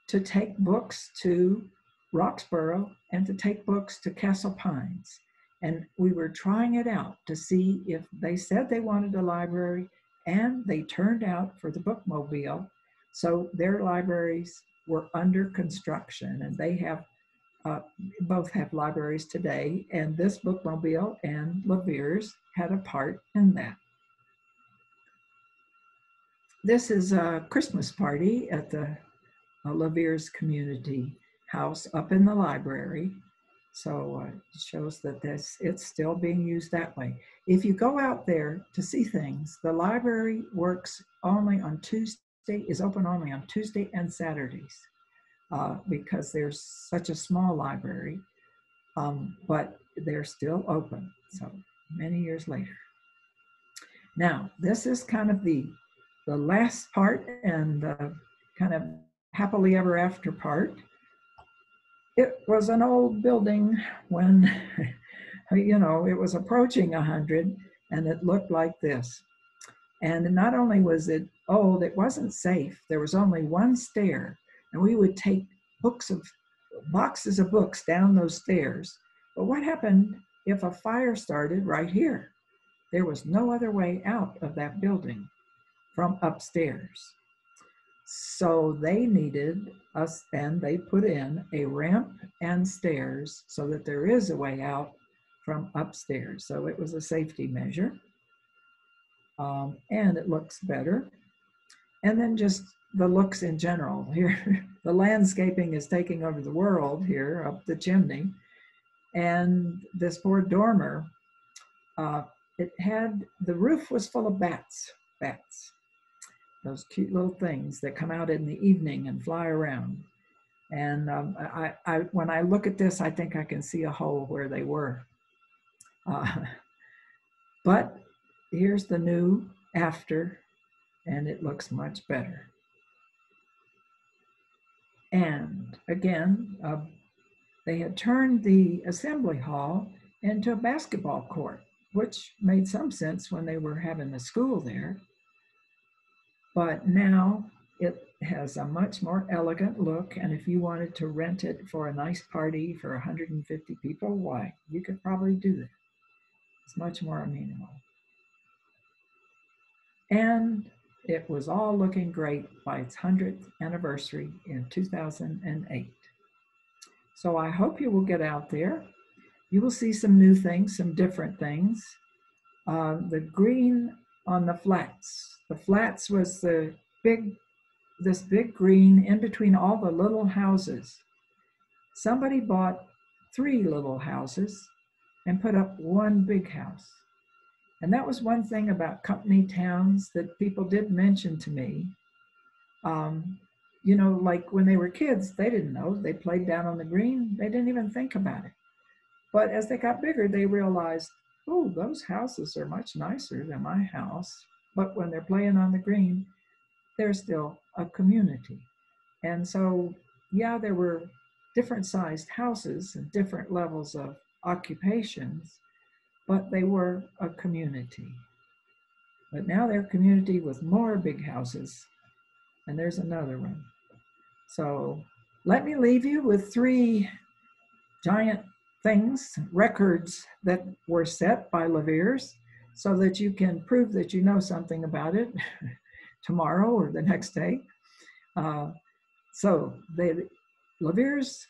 to take books to Roxborough and to take books to Castle Pines. And we were trying it out to see if they said they wanted a library and they turned out for the bookmobile. So their libraries were under construction and they have uh, both have libraries today, and this bookmobile and Louviers had a part in that. This is a Christmas party at the uh, Louviers Community House up in the library. So uh, it shows that this it's still being used that way. If you go out there to see things, the library works only on Is open only on Tuesday and Saturdays uh, because there's such a small library, um, but they're still open. So many years later. Now, this is kind of the the last part and the kind of happily ever after part. It was an old building when, you know, it was approaching a 100 and it looked like this. And not only was it old, it wasn't safe. There was only one stair, and we would take books of boxes of books down those stairs. But what happened if a fire started right here? There was no other way out of that building from upstairs. So they needed us, and they put in a ramp and stairs so that there is a way out from upstairs. So it was a safety measure. Um, and it looks better. And then just the looks in general. Here, the landscaping is taking over the world here up the chimney. And this poor dormer, uh, it had, the roof was full of bats, bats those cute little things that come out in the evening and fly around. And um, I, I, when I look at this, I think I can see a hole where they were. Uh, but here's the new after, and it looks much better. And again, uh, they had turned the assembly hall into a basketball court, which made some sense when they were having the school there. But now it has a much more elegant look. And if you wanted to rent it for a nice party for 150 people, why, you could probably do that. It's much more amenable. And it was all looking great by its 100th anniversary in 2008. So I hope you will get out there. You will see some new things, some different things. Uh, the green on the flats. The flats was the big, this big green in between all the little houses. Somebody bought three little houses and put up one big house. And that was one thing about company towns that people did mention to me. Um, you know, like when they were kids, they didn't know. They played down on the green, they didn't even think about it. But as they got bigger, they realized oh, those houses are much nicer than my house. But when they're playing on the green, they're still a community. And so, yeah, there were different sized houses and different levels of occupations, but they were a community. But now they're a community with more big houses, and there's another one. So let me leave you with three giant things, records that were set by Louviers so that you can prove that you know something about it tomorrow or the next day. Uh, so the Louviers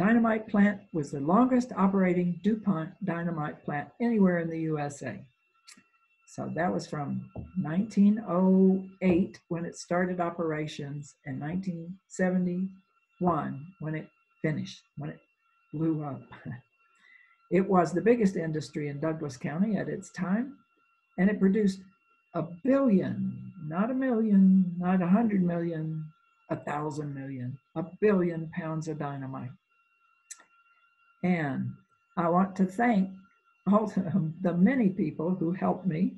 dynamite plant was the longest operating DuPont dynamite plant anywhere in the USA. So that was from 1908 when it started operations and 1971 when it finished, when it blew up. It was the biggest industry in Douglas County at its time, and it produced a billion, not a million, not a hundred million, a thousand million, a billion pounds of dynamite. And I want to thank all the, the many people who helped me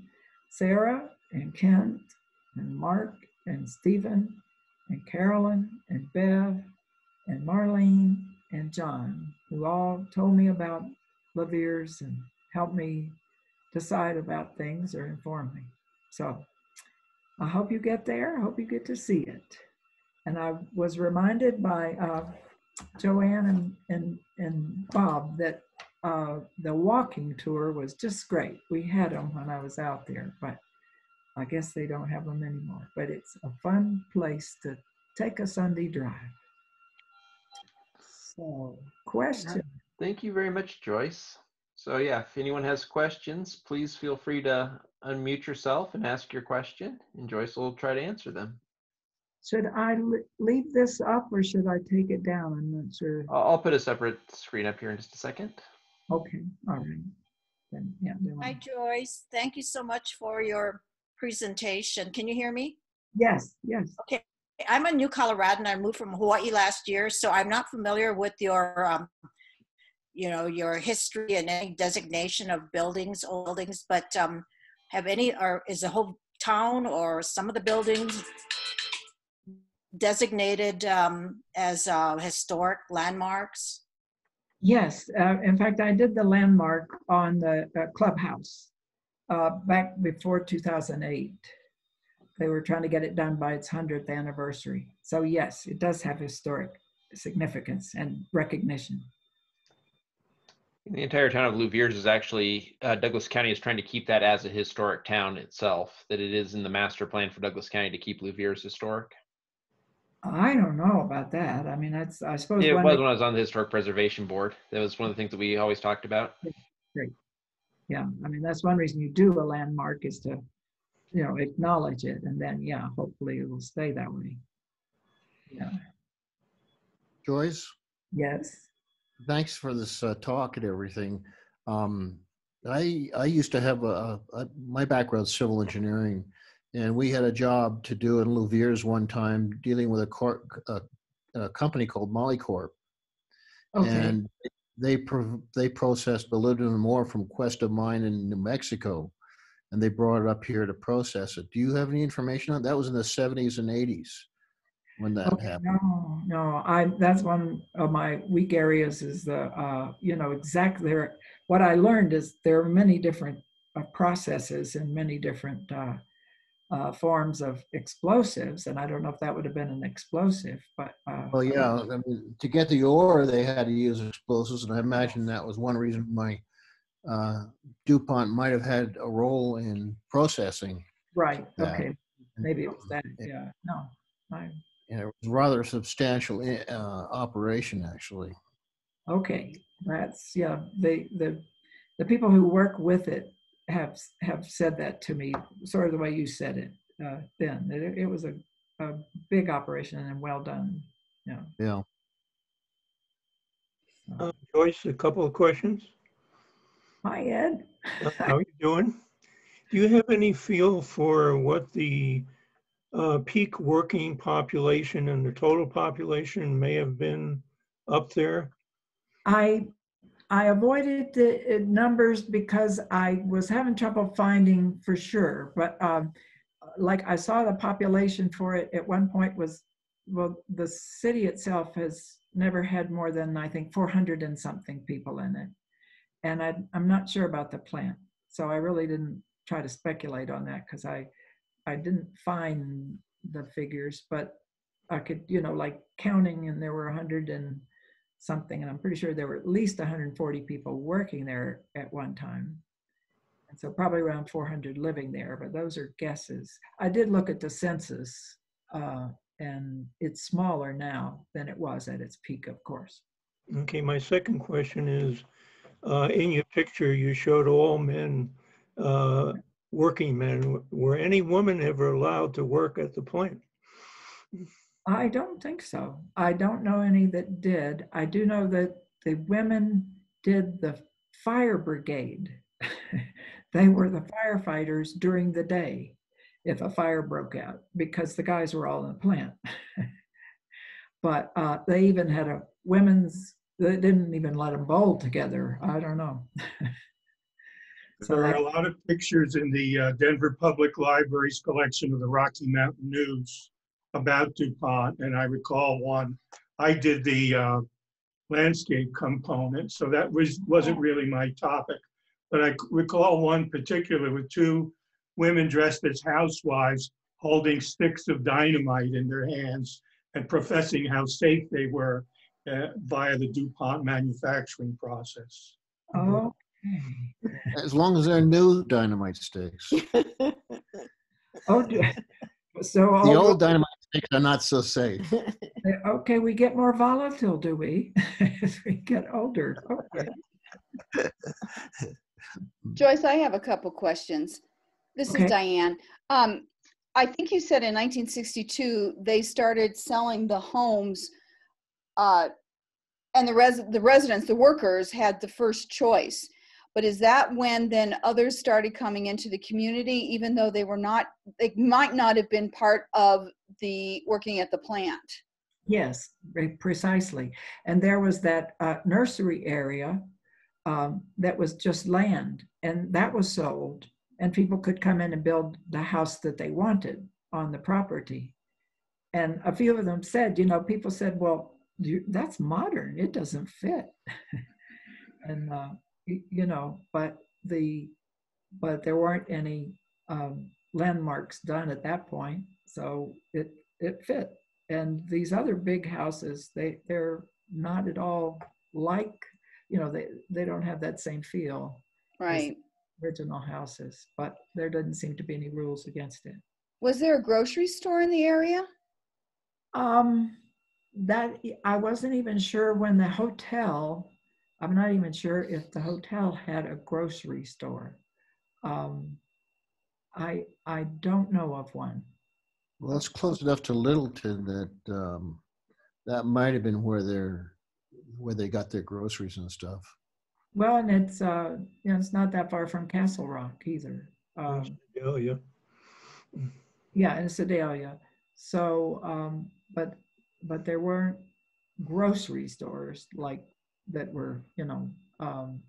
Sarah and Kent and Mark and Stephen and Carolyn and Bev and Marlene and John, who all told me about Louviers and helped me decide about things or inform me. So I hope you get there. I hope you get to see it. And I was reminded by uh, Joanne and, and, and Bob that uh, the walking tour was just great. We had them when I was out there, but I guess they don't have them anymore. But it's a fun place to take a Sunday drive. So, question. Thank you very much, Joyce. So yeah, if anyone has questions, please feel free to unmute yourself and ask your question, and Joyce will try to answer them. Should I leave this up or should I take it down? I'm not sure. I'll put a separate screen up here in just a second. Okay, all right. Then, yeah, Hi, Joyce. Thank you so much for your presentation. Can you hear me? Yes, yes. Okay. I'm a new Coloradan. And I moved from Hawaii last year, so I'm not familiar with your, um, you know, your history and any designation of buildings, old buildings. But um, have any, or is the whole town or some of the buildings designated um, as uh, historic landmarks? Yes, uh, in fact, I did the landmark on the uh, clubhouse uh, back before 2008. They were trying to get it done by its 100th anniversary. So yes, it does have historic significance and recognition. The entire town of Louviers is actually, uh, Douglas County is trying to keep that as a historic town itself, that it is in the master plan for Douglas County to keep Louviers historic. I don't know about that. I mean, that's, I suppose. It was when I was on the Historic Preservation Board. That was one of the things that we always talked about. Great. Yeah, I mean, that's one reason you do a landmark is to, you know, acknowledge it and then, yeah, hopefully it will stay that way. Yeah. Joyce, Yes. thanks for this uh, talk and everything. Um, I I used to have a, a my background's civil engineering, and we had a job to do in Louviers one time dealing with a, court, a, a company called Molycorp. Okay. And they pro- they processed molybdenum ore from Questa mine in New Mexico, and they brought it up here to process it. Do you have any information on that? Was in the 70s and 80s when that okay, happened. No, no, I that's one of my weak areas is the uh, you know exactly there. what I learned is there are many different uh, processes and many different uh, uh, forms of explosives, and I don't know if that would have been an explosive, but. Uh, well, yeah, I mean, to get the ore, they had to use explosives, and I imagine that was one reason why uh, DuPont might have had a role in processing. Right. That. Okay. Maybe it was that. Yeah. No. I, yeah, it was rather substantial eh, uh, operation, actually. Okay, that's yeah. The the the people who work with it have have said that to me, sort of the way you said it uh, then. It, it was a, a big operation and well done. Yeah. Yeah. Uh, Joyce, a couple of questions. Hi, Ed. uh, how are you doing? Do you have any feel for what the uh, peak working population and the total population may have been up there? I I avoided the uh, numbers because I was having trouble finding for sure. But um, like I saw the population for it at one point was, well, the city itself has never had more than I think 400 and something people in it. And I, I'm not sure about the plant. So I really didn't try to speculate on that because I, I didn't find the figures, but I could, you know, like counting and there were 100 and something, and I'm pretty sure there were at least 140 people working there at one time. And so probably around 400 living there, but those are guesses. I did look at the census, uh, and it's smaller now than it was at its peak, of course. Okay, my second question is, uh, in your picture, you showed all men, uh, working men. Were any women ever allowed to work at the plant? I don't think so. I don't know any that did. I do know that the women did the fire brigade. they were the firefighters during the day if a fire broke out because the guys were all in the plant. but uh, they even had a women's, they didn't even let them bowl together. I don't know. so there are a lot of pictures in the uh, Denver Public Library's collection of the Rocky Mountain News about DuPont, and I recall one. I did the uh, landscape component, so that was wasn't really my topic. But I recall one particular with two women dressed as housewives holding sticks of dynamite in their hands and professing how safe they were uh, via the DuPont manufacturing process. Oh. As long as they're new dynamite sticks. oh, so the old dynamite Things are not so safe. Okay, we get more volatile, do we? As we get older. Okay. Joyce, I have a couple questions. This Okay. is Diane. Um, I think you said in 1962, they started selling the homes, uh, and the res, the residents, the workers had the first choice. But is that when then others started coming into the community, even though they were not, they might not have been part of the, working at the plant? Yes, precisely. And there was that uh, nursery area um, that was just land, and that was sold, and people could come in and build the house that they wanted on the property. And a few of them said, you know, people said, well, that's modern, it doesn't fit. and, uh, you know, but the, but there weren't any um, landmarks done at that point, so it, it fit and these other big houses they they're not at all like you know they they don't have that same feel Right. original houses but there doesn't seem to be any rules against it Was there a grocery store in the area? um that i wasn't even sure when the hotel i'm not even sure if the hotel had a grocery store um i i don't know of one Well, it's close enough to Littleton that um, that might have been where they're where they got their groceries and stuff. well and it's uh you know it's not that far from castle rock either um Yeah, yeah. Yeah, in Sedalia. So, um, but, but there weren't grocery stores like that were, you know, um,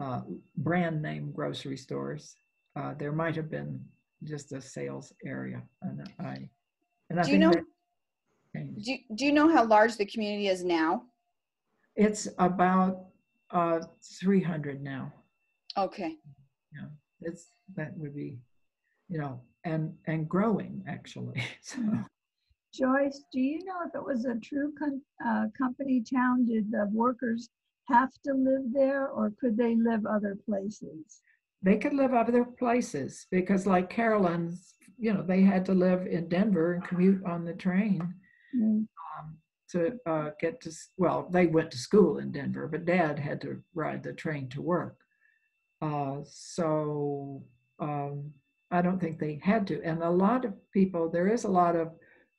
uh, brand name grocery stores. Uh, there might have been just a sales area and I, and I Do you know- Do, you- do you know how large the community is now? It's about, uh, three hundred now. Okay. Yeah, It's, that would be, you know, and, and growing actually. So. Joyce, do you know if it was a true uh, company town? Did the workers have to live there or could they live other places? they could live other places because like carolyn's you know they had to live in denver and commute on the train Mm, um, to uh, get to well they went to school in denver but dad had to ride the train to work uh, so um, i don't think they had to and a lot of people there is a lot of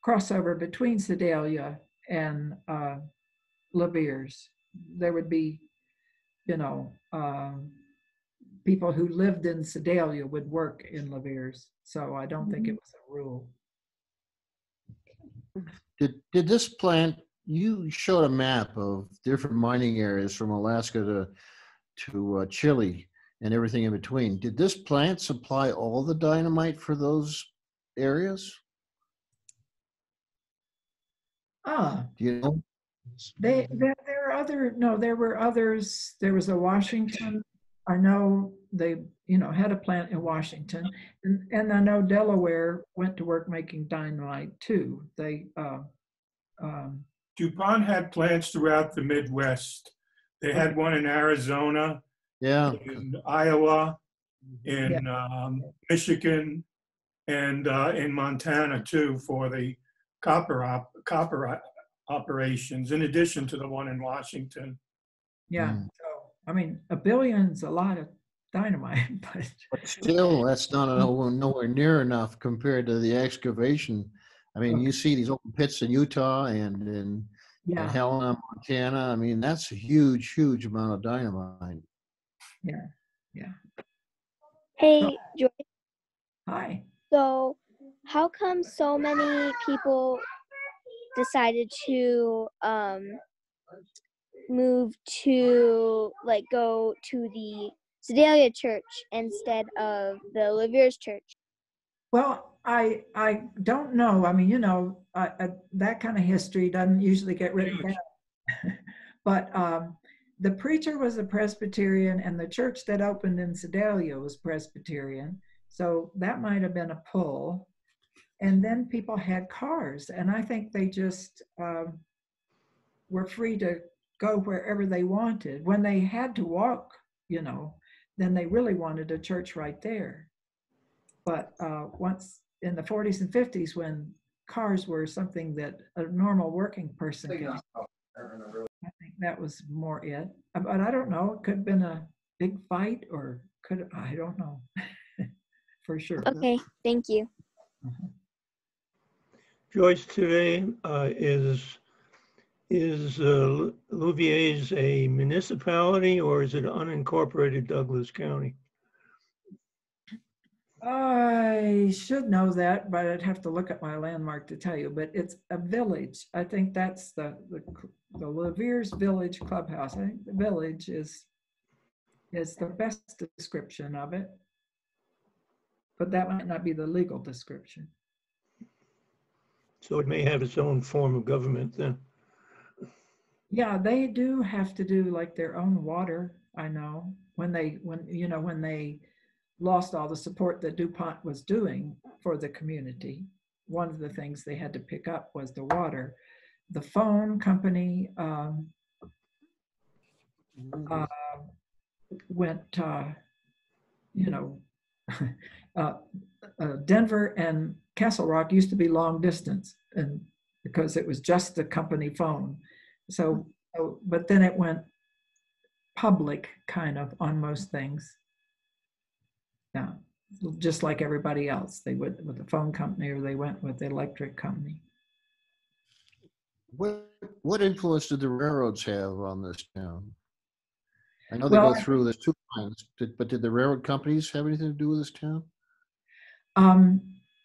crossover between sedalia and uh, Louviers. there would be you know um, people who lived in Sedalia would work in Louviers. So I don't think it was a rule. Did did this plant? You showed a map of different mining areas from Alaska to to uh, Chile and everything in between. Did this plant supply all the dynamite for those areas? Ah, Do you know? they, there, there are other, no, there were others. There was a Washington. I know they, you know, had a plant in Washington. And, and I know Delaware went to work making dynamite too. They, uh, um, DuPont had plants throughout the Midwest. They had one in Arizona, Yeah. in Iowa, in um, Michigan, and uh, in Montana too for the copper op- copper operations. In addition to the one in Washington. yeah. Mm. So, I mean, a billion's a lot of dynamite, but But still, that's not a- nowhere near enough compared to the excavation. I mean, you see these open pits in Utah and in, in yeah, Helena, Montana. I mean, that's a huge, huge amount of dynamite. Yeah. Yeah. Hey, Joy. hi. So, how come so many people decided to um, move to like go to the Sedalia Church instead of the Louviers Church? Well, I I don't know. I mean, you know, uh, uh, that kind of history doesn't usually get written down. but um, the preacher was a Presbyterian, and the church that opened in Sedalia was Presbyterian. So that might have been a pull. And then people had cars, and I think they just um, were free to go wherever they wanted. When they had to walk, you know, then they really wanted a church right there. But uh, once in the 40s and 50s, when cars were something that a normal working person could. use. I think that was more it, Uh, but I don't know, it could have been a big fight or could, I don't know. For sure. Okay, thank you. Joyce, today uh, is, is uh, Louviers a municipality or is it unincorporated Douglas County? I should know that, but I'd have to look at my landmark to tell you, but it's a village. I think that's the, the, the Village Clubhouse. I think the village is, is the best description of it. But that might not be the legal description. So it may have its own form of government then. Yeah, they do have to do like their own water, I know, when they, when, you know, when they lost all the support that DuPont was doing for the community. One of the things they had to pick up was the water. The phone company um, uh, went, uh, you know, uh, uh, Denver and Castle Rock used to be long distance and because it was just the company phone. So, but then it went public kind of on most things. Yeah, just like everybody else. They went with the phone company or they went with the electric company. What, what influence did the railroads have on this town? I know they go Well, I- through, there's two lines, but did the railroad companies have anything to do with this town? Um,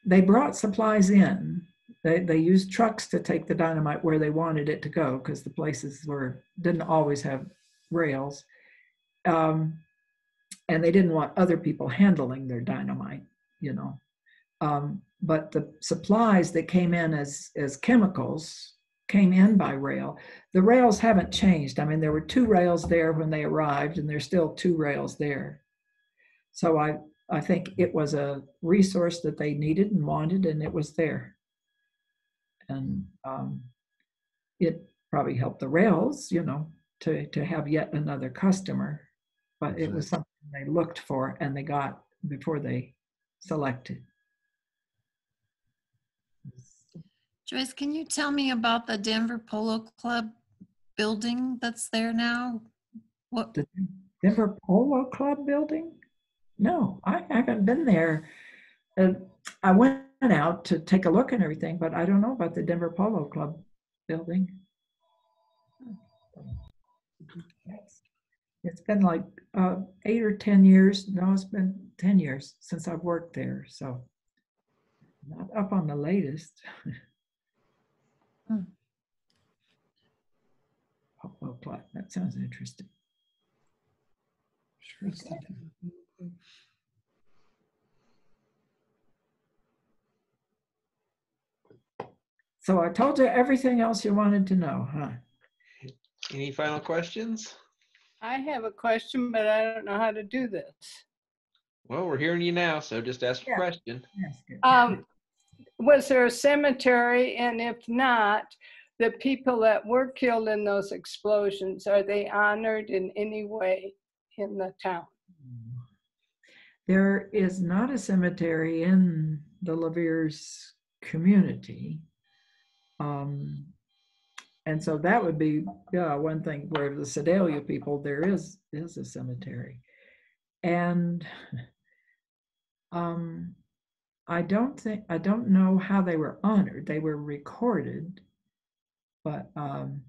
they brought supplies in. They, they used trucks to take the dynamite where they wanted it to go because the places were, didn't always have rails. Um, and they didn't want other people handling their dynamite, you know. Um, but the supplies that came in as, as chemicals came in by rail. The rails haven't changed. I mean, there were two rails there when they arrived and there's still two rails there. So I, I think it was a resource that they needed and wanted, and it was there. And um, it probably helped the rails, you know, to, to have yet another customer. But it was something they looked for and they got before they selected. Joyce, can you tell me about the Denver Polo Club building that's there now? What, The Denver Polo Club building? No, I haven't been there. Uh, I went out to take a look and everything, but I don't know about the Denver Polo Club building. It's- It's been like uh, eight or 10 years. No, it's been 10 years since I've worked there, so not up on the latest. Hmm. Polo Club, that sounds interesting. So I told you everything else you wanted to know, huh? Any final questions? I have a question, but I don't know how to do this. Well, we're hearing you now, so just ask your Yeah. question. Um, was there a cemetery? And if not, the people that were killed in those explosions, are they honored in any way in the town? There is not a cemetery in the Louviers community. Um, and so that would be, yeah, one thing where the Sedalia people, there is, is a cemetery. And um, I don't think, I don't know how they were honored. They were recorded. But um,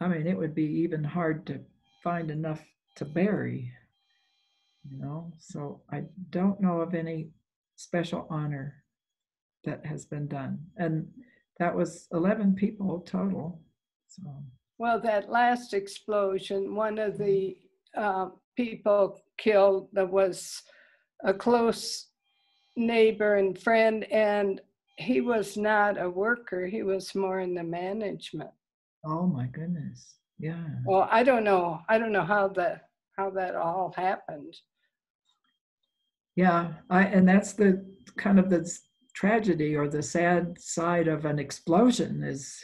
I mean, it would be even hard to find enough to bury you know so i don't know of any special honor that has been done and that was 11 people total so Well, that last explosion, one of the uh, people killed that was a close neighbor and friend, and he was not a worker. He was more in the management. oh my goodness yeah Well, I don't know. I don't know how that how that all happened. Yeah i and that's the kind of the tragedy or the sad side of an explosion is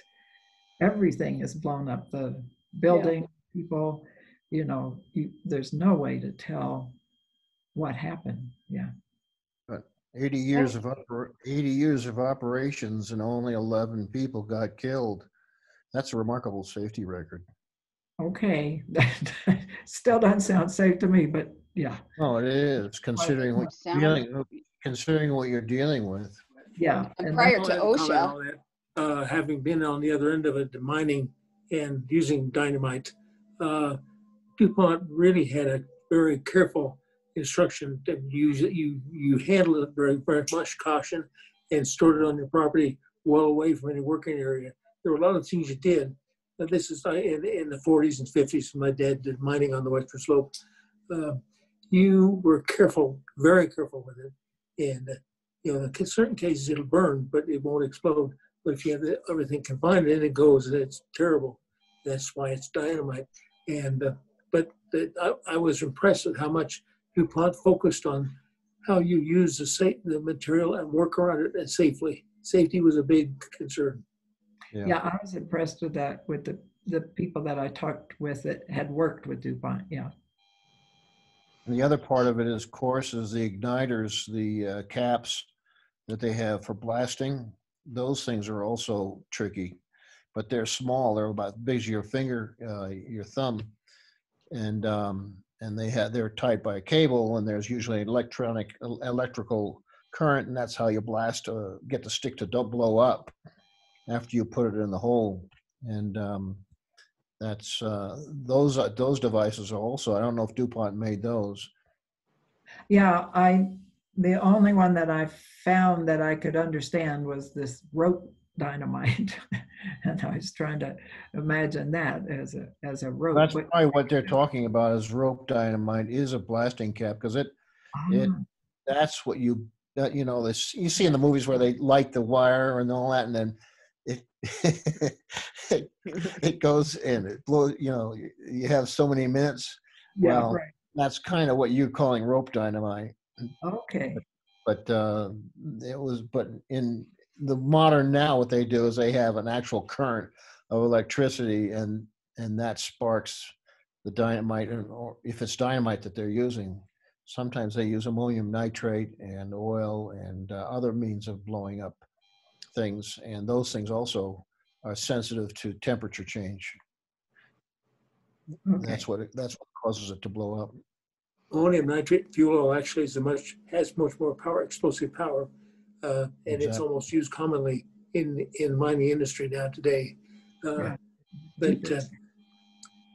everything is blown up the building people you know you, there's no way to tell what happened yeah but 80 years of, oper- 80 years of operations and only 11 people got killed. That's a remarkable safety record. Okay, That still doesn't sound safe to me, but yeah, Oh, it is, considering what you're dealing, considering what you're dealing with. yeah. And and prior to I'll add a comment OSHA. on that. Uh, having been on the other end of it, mining and using dynamite, uh, DuPont really had a very careful instruction that you, use it- you, you handle it very, very much caution and stored it on your property well away from any working area. There were a lot of things you did. And this is uh, in, in the forties and fifties, my dad did mining on the western slope. Uh, You were careful, very careful with it. And, uh, you know, in certain cases it'll burn, but it won't explode. But if you have the- everything confined, then it goes and it's terrible. That's why it's dynamite. And, uh, but the, I, I was impressed with how much DuPont focused on how you use the sa- the material and work around it and safely. Safety was a big concern. Yeah, I was impressed with that, with the, the people that I talked with that had worked with DuPont, yeah. And the other part of it is, of course, is the igniters, the uh, caps that they have for blasting. Those things are also tricky, but they're small. They're about as big as your finger, uh, your thumb, and um, and they have they're tied by a cable, and there's usually an electronic electrical current, and that's how you blast uh, get the stick to don't blow up after you put it in the hole. And um, that's uh, those are, those devices are also. I don't know if DuPont made those. Yeah, I, the only one that I found that I could understand was this rope dynamite. And I was trying to imagine that as a, as a rope. That's but- probably what they're talking about is rope dynamite is a blasting cap because it it Ah, that's what you that you know this you see in the movies where they light the wire and all that and then it goes and it blows you know you- have so many minutes Yeah, well, right, that's kind of what you're calling rope dynamite. Okay, but uh it was but in the modern now what they do is they have an actual current of electricity and and that sparks the dynamite and or if it's dynamite that they're using sometimes they use ammonium nitrate and oil and uh, other means of blowing up things and those things also are sensitive to temperature change okay. that's what it, that's what causes it to blow up Ammonium nitrate fuel oil actually is a much, has much more power, explosive power. Uh, and it's almost used commonly in, in mining industry now today. Uh, Yeah. But uh,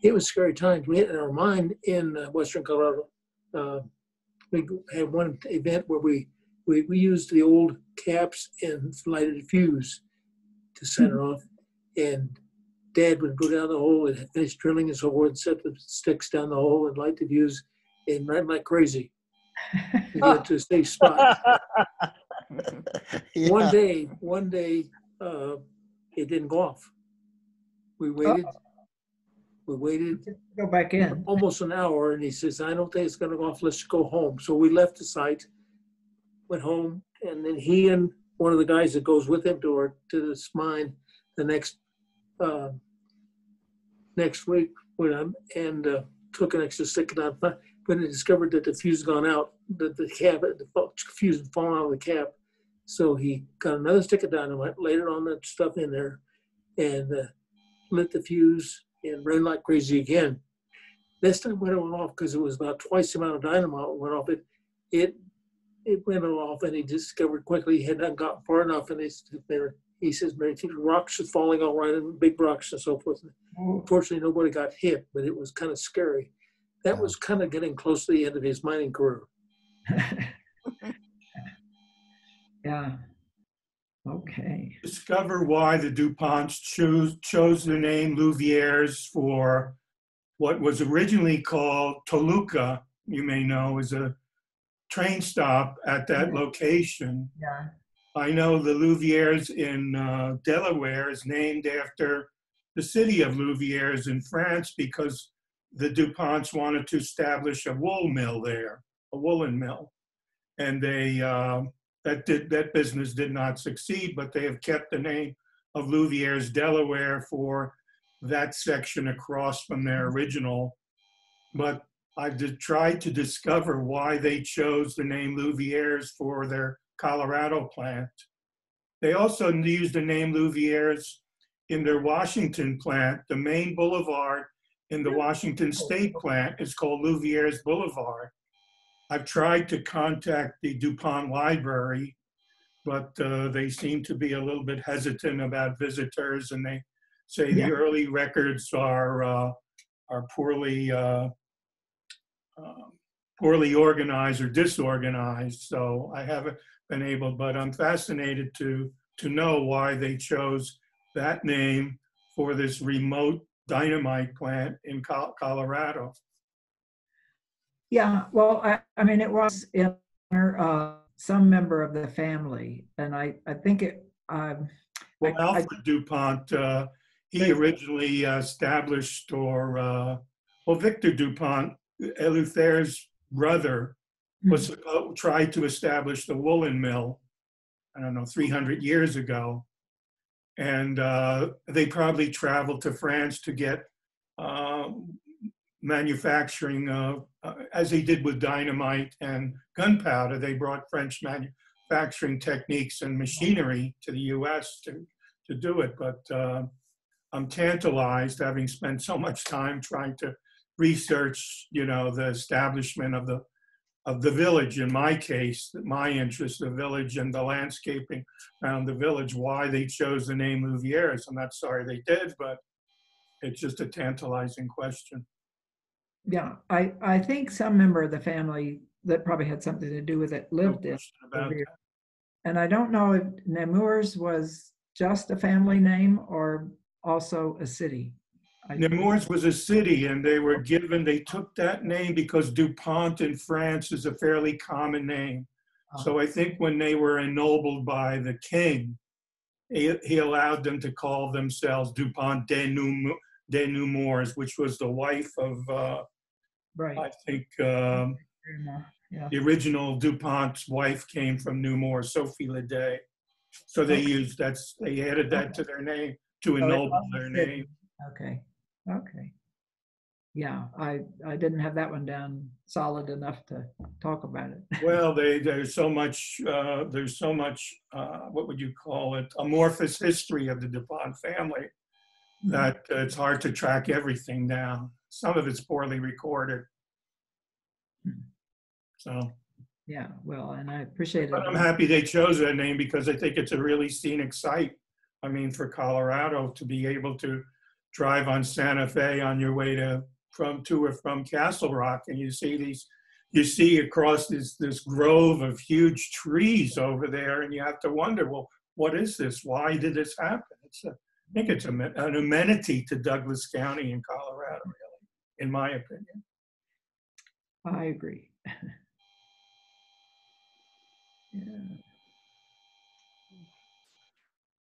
it was scary times. We had in our mine in uh, western Colorado, uh, we had one event where we, we, we used the old caps and lighted fuse to set it off. And dad would go down the hole and finish drilling and so forth, and set the sticks down the hole and light the fuse and ran like crazy to get to a safe spot. One day, one day, uh, it didn't go off. We waited, we waited Go back in. almost an hour and he says, I don't think it's gonna go off, let's go home. So we left the site, went home, and then he and one of the guys that goes with him to to this mine the next, uh, next week, when I'm, and, uh, took an extra stick I, when they discovered that the fuse had gone out, that the cap, the fuse had fallen out of the cap. So he got another stick of dynamite, laid it on that stuff in there and, uh, lit the fuse and ran like crazy again. This time when it went off, because it was about twice the amount of dynamite went off, it, it, it went off and he discovered quickly he had not gotten far enough and it's, there, he says, Mary, rocks are falling all right and big rocks and so forth. Oh, Fortunately, nobody got hit, but it was kind of scary. That Yeah. was kind of getting close to the end of his mining career. Yeah. Okay. discover why the DuPonts chose, chose the name Louviers for what was originally called Toluca, you may know, is a train stop at that location. Yeah. I know the Louviers in uh, Delaware is named after the city of Louviers in France because the DuPonts wanted to establish a wool mill there, a woolen mill. And they, uh, that did, that business did not succeed, but they have kept the name of Louviers, Delaware for that section across from their original. But I've tried to discover why they chose the name Louviers for their Colorado plant. They also used the name Louviers in their Washington plant. The main boulevard in the Washington State plant is called Louviers Boulevard. I've tried to contact the DuPont Library, but uh, they seem to be a little bit hesitant about visitors, and they say Yeah. the early records are uh, are poorly uh, um, poorly organized or disorganized. So I haven't been able, but I'm fascinated to to know why they chose that name for this remote dynamite plant in Colorado. Yeah, well, I, I mean, it was in honor of some member of the family, and I, I think it, um, Well, I- I- Alfred DuPont, uh, he originally established or, uh, well, Victor DuPont, Eleuthère's brother, was suppo- tried to establish the woolen mill, I don't know, 300 years ago. And uh, they probably traveled to France to get um, manufacturing, uh, uh, as they did with dynamite and gunpowder, they brought French manufacturing techniques and machinery to the US to, to do it. But uh, I'm tantalized, having spent so much time trying to research, you know, the establishment of the of the village, in my case, my interest, the village and the landscaping around the village, why they chose the name Louviers. I'm not sorry they did, but it's just a tantalizing question. yeah, I, I think some member of the family that probably had something to do with it No lived in. about that. And I don't know if Nemours was just a family name or also a city. Nemours was a city and they were given, they took that name because DuPont in France is a fairly common name. So I think when they were ennobled by the king, he, he allowed them to call themselves DuPont de, Neum, de Nemours, which was the wife of, uh, Right. I think, um, Yeah, the original DuPont's wife came from Nemours, Sophie Ledet. So they Okay. used, that's, they added that to their name to So ennoble their name. okay, okay. Yeah, I, I didn't have that one down solid enough to talk about it. Well, they, there's so much, uh, there's so much, uh, what would you call it, amorphous history of the DuPont family that uh, it's hard to track everything down. Some of it's poorly recorded. So, Yeah, well, and I appreciate it. but I'm happy they chose that name because I think it's a really scenic site. I mean, for Colorado to be able to drive on Santa Fe on your way to, from, to or from Castle Rock and you see these, you see across this, this grove of huge trees over there and you have to wonder, well, what is this? Why did this happen? It's a, I think it's a, an amenity to Douglas County in Colorado, really, in my opinion. I agree. Yeah.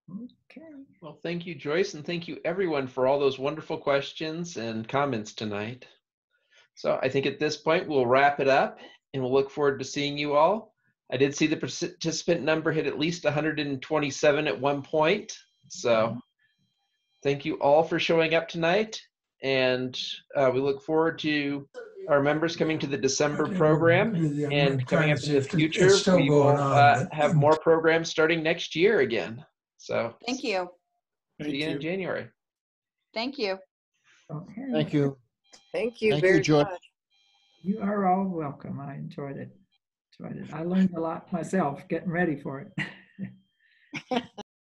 Hmm. Okay. Well, thank you, Joyce, and thank you everyone for all those wonderful questions and comments tonight. So I think at this point, we'll wrap it up and we'll look forward to seeing you all. I did see the participant number hit at least 127 at one point. So thank you all for showing up tonight. And uh, we look forward to our members coming to the December program and coming up in the future. We will uh, have more programs starting next year again. So Thank you. Thank see you in. January. Thank you. Okay. Thank you. Thank you Thank you, very Joy. much. You are all welcome. I enjoyed it. Enjoyed it. I learned a lot myself getting ready for it.